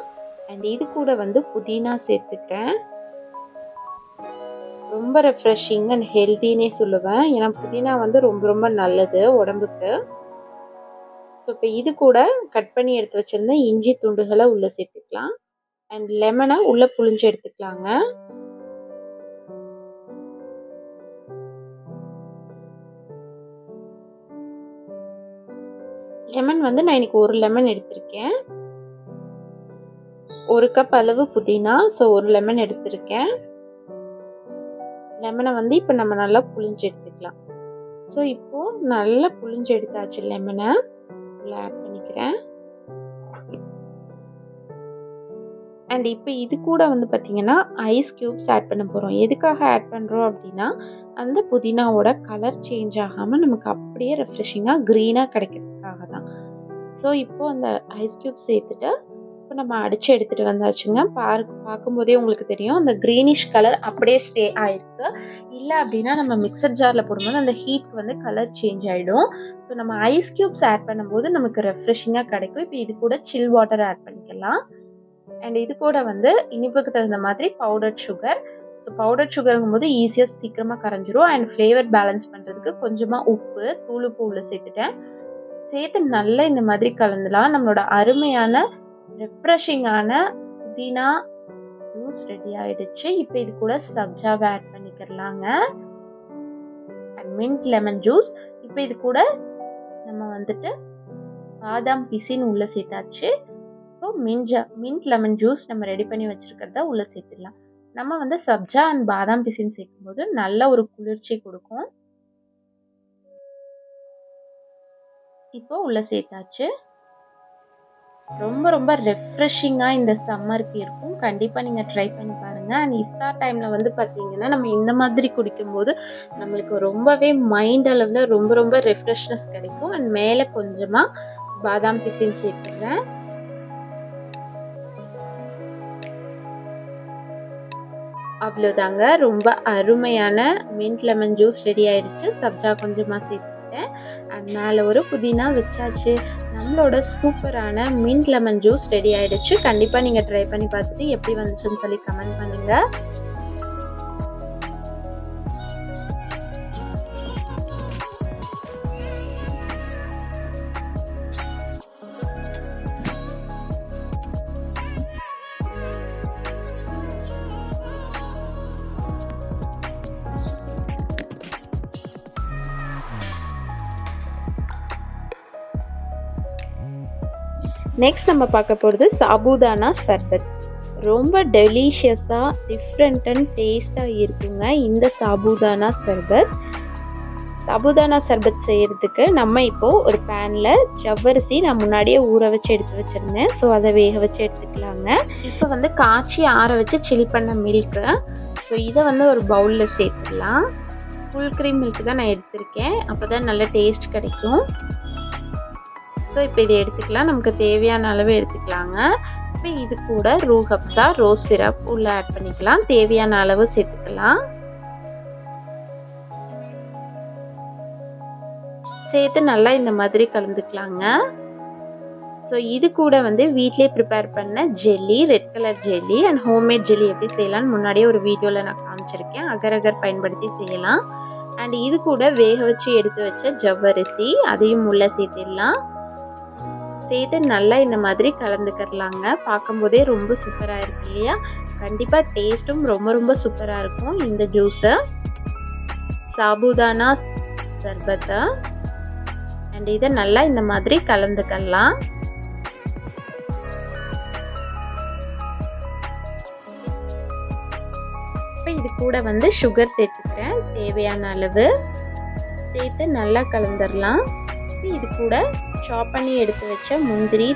அண்ட் இது கூட வந்து புதினா சேர்த்துக்கிறேன். ரொம்ப ரெஃப்ரெஷிங் அண்ட் ஹெல்த்தினே சொல்லுவேன். ஏன்னா புதினா வந்து ரொம்ப ரொம்ப நல்லது உடம்புக்கு. ஸோ இப்போ இது கூட கட் பண்ணி எடுத்து வச்சிருந்த இஞ்சி துண்டுகளை உள்ளே சேர்த்துக்கலாம். அண்ட் லெமனை உள்ளே புழிஞ்சு எடுத்துக்கலாங்க. லெமன் வந்து நான் இன்னைக்கு ஒரு லெமன் எடுத்திருக்கேன். ஒரு கப் அளவு புதினா ஸோ ஒரு லெமன் எடுத்திருக்கேன். லெமனை வந்து இப்போ நம்ம நல்லா புழிஞ்சு எடுத்துக்கலாம். ஸோ இப்போது நல்லா புளிஞ்சு எடுத்தாச்சு லெமனை உள்ள ஆட் பண்ணிக்கிறேன். அண்ட் இப்போ இது கூட வந்து பார்த்திங்கன்னா ஐஸ் க்யூப்ஸ் ஆட் பண்ண போகிறோம் எதுக்காக ஆட் பண்ணுறோம் அப்படின்னா அந்த புதினாவோட கலர் சேஞ்ச் ஆகாமல் நமக்கு அப்படியே ரெஃப்ரெஷிங்காக க்ரீனாக கிடைக்கிது. ஸோ இப்போ அந்த ஐஸ் க்யூப் சேர்த்துட்டு இப்போ நம்ம அடித்து எடுத்துகிட்டு வந்தாச்சுங்க பார்க்க பார்க்கும்போதே உங்களுக்கு தெரியும். அந்த க்ரீனிஷ் கலர் அப்படியே ஸ்டே ஆயிருக்கு. இல்லை அப்படின்னா நம்ம மிக்சர் ஜாரில் போடும்போது அந்த ஹீட்க்கு வந்து கலர் சேஞ்ச் ஆகிடும் ஸோ நம்ம ஐஸ் க்யூப்ஸ் ஆட் பண்ணும்போது நமக்கு ரெஃப்ரெஷிங்காக கிடைக்கும். இப்போ இது கூட சில் வாட்டர் ஆட் பண்ணிக்கலாம். அண்ட் இது கூட வந்து இனிப்புக்கு தகுந்த மாதிரி பவுடர் சுகர் ஸோ பவுடர் சுகருங்கும் போது ஈஸியாக சீக்கிரமாக கரைஞ்சிரும். அண்ட் ஃப்ளேவர் பேலன்ஸ் பண்ணுறதுக்கு கொஞ்சமாக உப்பு தூளுப்பு உள்ள சேர்த்துட்டேன். சேர்த்து நல்லா இந்த மாதிரி கலந்துலாம். நம்மளோட அருமையான ரெஃப்ரெஷிங்கான புதினா ஜூஸ் ரெடி ஆயிடுச்சு. இப்போ இது கூட சப்ஜாவை ஆட் பண்ணிக்கிறலாங்க அண்ட் மின்ட் லெமன் ஜூஸ் இப்போ இது கூட நம்ம வந்துட்டு பாதாம் பிசின்னு உள்ளே சேர்த்தாச்சு. இப்போ மின்ஜா மின்ட் லெமன் ஜூஸ் நம்ம ரெடி பண்ணி வச்சுருக்கிறத உள்ளே சேர்த்துடலாம். நம்ம வந்து சப்ஜா அண்ட் பாதாம் பிசின்னு சேர்க்கும்போது நல்ல ஒரு குளிர்ச்சி கொடுக்கும். இப்போ உள்ளே சேர்த்தாச்சு. ரொம்ப ரொம்ப ரெஃப்ரெஷிங்காக இந்த சம்மருக்கு இருக்கும். கண்டிப்பாக நீங்கள் ட்ரை பண்ணி பாருங்கள் அண்ட் இஃப்தார் டைமில் வந்து பார்த்தீங்கன்னா நம்ம இந்த மாதிரி குடிக்கும்போது நம்மளுக்கு ரொம்பவே மைண்ட் அளவில் ரொம்ப ரொம்ப ரெஃப்ரெஷ்னஸ் கிடைக்கும். அண்ட் மேலே கொஞ்சமாக பாதாம் பிசின் சேர்த்துக்கிறேன். அவ்வளோதாங்க ரொம்ப அருமையான மின்ட் லெமன் ஜூஸ் ரெடி ஆயிடுச்சு. சப்ஜா கொஞ்சமாக சேர்த்துக்கிட்டேன் அண்ட் மேலே ஒரு புதினா வச்சாச்சு. நம்மளோட சூப்பரான மின்ட் லெமன் ஜூஸ் ரெடி ஆயிடுச்சு. கண்டிப்பாக நீங்கள் ட்ரை பண்ணி பார்த்துட்டு எப்படி வந்துச்சுன்னு சொல்லி கமெண்ட் பண்ணுங்கள் நெக்ஸ்ட் நம்ம பார்க்க போகிறது சாபுதானா சர்பத். ரொம்ப டெலிஷியஸாக டிஃப்ரெண்ட் அண்ட் டேஸ்ட்டாக இருக்குங்க இந்த சாபுதானா சர்பத். சாபுதானா சர்பத் செய்கிறதுக்கு நம்ம இப்போது ஒரு பேனில் ஜவ்வரிசி நான் முன்னாடியே ஊற வச்சு எடுத்து வச்சுருந்தேன். ஸோ அதை வேக வச்சு எடுத்துக்கலாங்க. இப்போ வந்து காய்ச்சி ஆற வச்சு சில் பண்ண மில்க்கு ஸோ இதை வந்து ஒரு பவுலில் சேர்த்துக்கலாம் ஃபுல் க்ரீம் மில்க் தான் நான் எடுத்திருக்கேன். அப்போ தான் நல்ல டேஸ்ட் கிடைக்கும். ஸோ இப்போ இதை எடுத்துக்கலாம். நமக்கு தேவையான அளவு எடுத்துக்கலாங்க. இப்போ இது கூட ரூஹப்ஸா ரோஸ் சிரப் உள்ள ஆட் பண்ணிக்கலாம். தேவையான அளவு சேர்த்துக்கலாம். சேர்த்து நல்லா இந்த மாதிரி கலந்துக்கலாங்க. ஸோ இது கூட வந்து வீட்லேயே ப்ரிப்பேர் பண்ண jelly red colour jelly and homemade jelly எப்படி செய்யலாம்னு முன்னாடியே ஒரு வீடியோவில் நான் காமிச்சிருக்கேன். அகர் அகர் பயன்படுத்தி செய்யலாம். அண்ட் இது கூட வேக வச்சு எடுத்து வச்ச ஜவ்வரிசி அதையும் உள்ள சேர்த்திடலாம். சேர்த்து நல்லா இந்த மாதிரி கலந்துக்கிறலாங்க. பார்க்கும்போதே ரொம்ப சூப்பராக இருக்கு இல்லையா? கண்டிப்பாக டேஸ்ட்டும் ரொம்ப ரொம்ப சூப்பராக இருக்கும் இந்த ஜூஸை. சாபுதானா சர்பத்தை? அண்ட் இதை நல்லா இந்த மாதிரி கலந்துக்கலாம் இப்போ இது கூட வந்து சுகர் சேர்த்துக்கிறேன். தேவையான அளவு. சேர்த்து நல்லா கலந்துடலாம் இது கூட சாப் பண்ணி எடுத்து வச்ச முந்திரி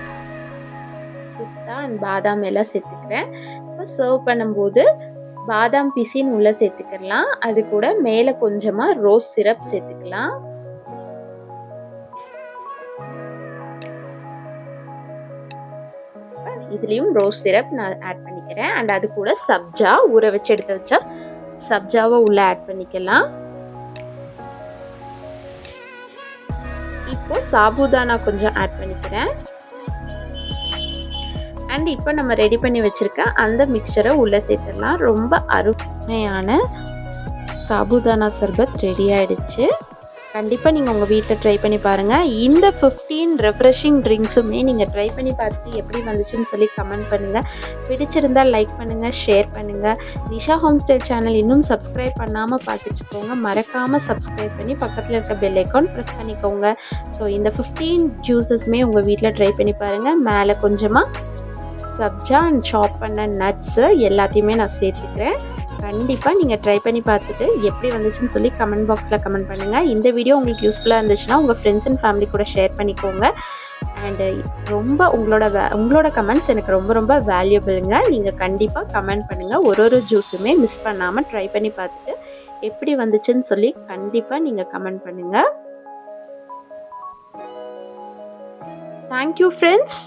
பிஸ்தா அண்ட் பாதாம் எல்லாம் சேர்த்துக்கிறேன். இப்போ சர்வ் பண்ணும்போது பாதாம் பிசின் உள்ளே சேர்த்துக்கலாம். அது கூட மேலே கொஞ்சமாக ரோஸ் சிரப் சேர்த்துக்கலாம். இதுலேயும் ரோஸ் சிரப் நான் ஆட் பண்ணிக்கிறேன். அண்ட் அது கூட சப்ஜா ஊற வச்சு எடுத்து வச்சா சப்ஜாவை உள்ளே ஆட் பண்ணிக்கலாம். இப்போ சாபுதானா கொஞ்சம் ஆட் பண்ணிக்கிறேன். அண்ட் இப்போ நம்ம ரெடி பண்ணி வச்சுருக்க அந்த மிக்சரை உள்ளே சேர்த்துடலாம். ரொம்ப அருமையான சாபுதானா சர்பத் ரெடி ஆயிடுச்சு. கண்டிப்பாக நீங்கள் உங்கள் வீட்டில் ட்ரை பண்ணி பாருங்கள் இந்த ஃபிஃப்டீன் ரெஃப்ரெஷிங் ட்ரிங்க்ஸுமே நீங்கள் ட்ரை பண்ணி பார்த்துட்டு எப்படி வந்துச்சுன்னு சொல்லி கமெண்ட் பண்ணுங்கள் பிடிச்சிருந்தால் லைக் பண்ணுங்கள் ஷேர் பண்ணுங்கள் நிஷா ஹோம் ஸ்டைல் சேனல் இன்னும் சப்ஸ்கிரைப் பண்ணாமல் பார்த்துட்டுருக்கோங்க மறக்காமல் சப்ஸ்கிரைப் பண்ணி பக்கத்தில் இருக்க பெல் ஐக்கான் ப்ரெஸ் பண்ணிக்கோங்க. ஸோ இந்த ஃபிஃப்டீன் ஜூஸஸ்மே உங்கள் வீட்டில் ட்ரை பண்ணி பாருங்கள் மேலே கொஞ்சமாக சப்ஜா அண்ட் சாப் பண்ண நட்ஸு எல்லாத்தையுமே நான் சேர்த்துக்கிறேன். கண்டிப்பாக நீங்கள் ட்ரை பண்ணி பார்த்துட்டு எப்படி வந்துச்சுன்னு சொல்லி கமெண்ட் பாக்ஸில் கமெண்ட் பண்ணுங்கள் இந்த வீடியோ உங்களுக்கு யூஸ்ஃபுல்லாக இருந்துச்சுன்னா உங்கள் ஃப்ரெண்ட்ஸ் அண்ட் ஃபேமிலி கூட ஷேர் பண்ணிக்கோங்க. அண்டு ரொம்ப உங்களோட வே உங்களோட கமெண்ட்ஸ் எனக்கு ரொம்ப ரொம்ப வேல்யூபிளுங்க நீங்கள் கண்டிப்பாக கமெண்ட் பண்ணுங்கள் ஒரு ஒரு ஜூஸுமே மிஸ் பண்ணாமல் ட்ரை பண்ணி பார்த்துட்டு எப்படி வந்துச்சுன்னு சொல்லி கண்டிப்பாக நீங்கள் கமெண்ட் பண்ணுங்கள் தேங்க்யூ ஃப்ரெண்ட்ஸ்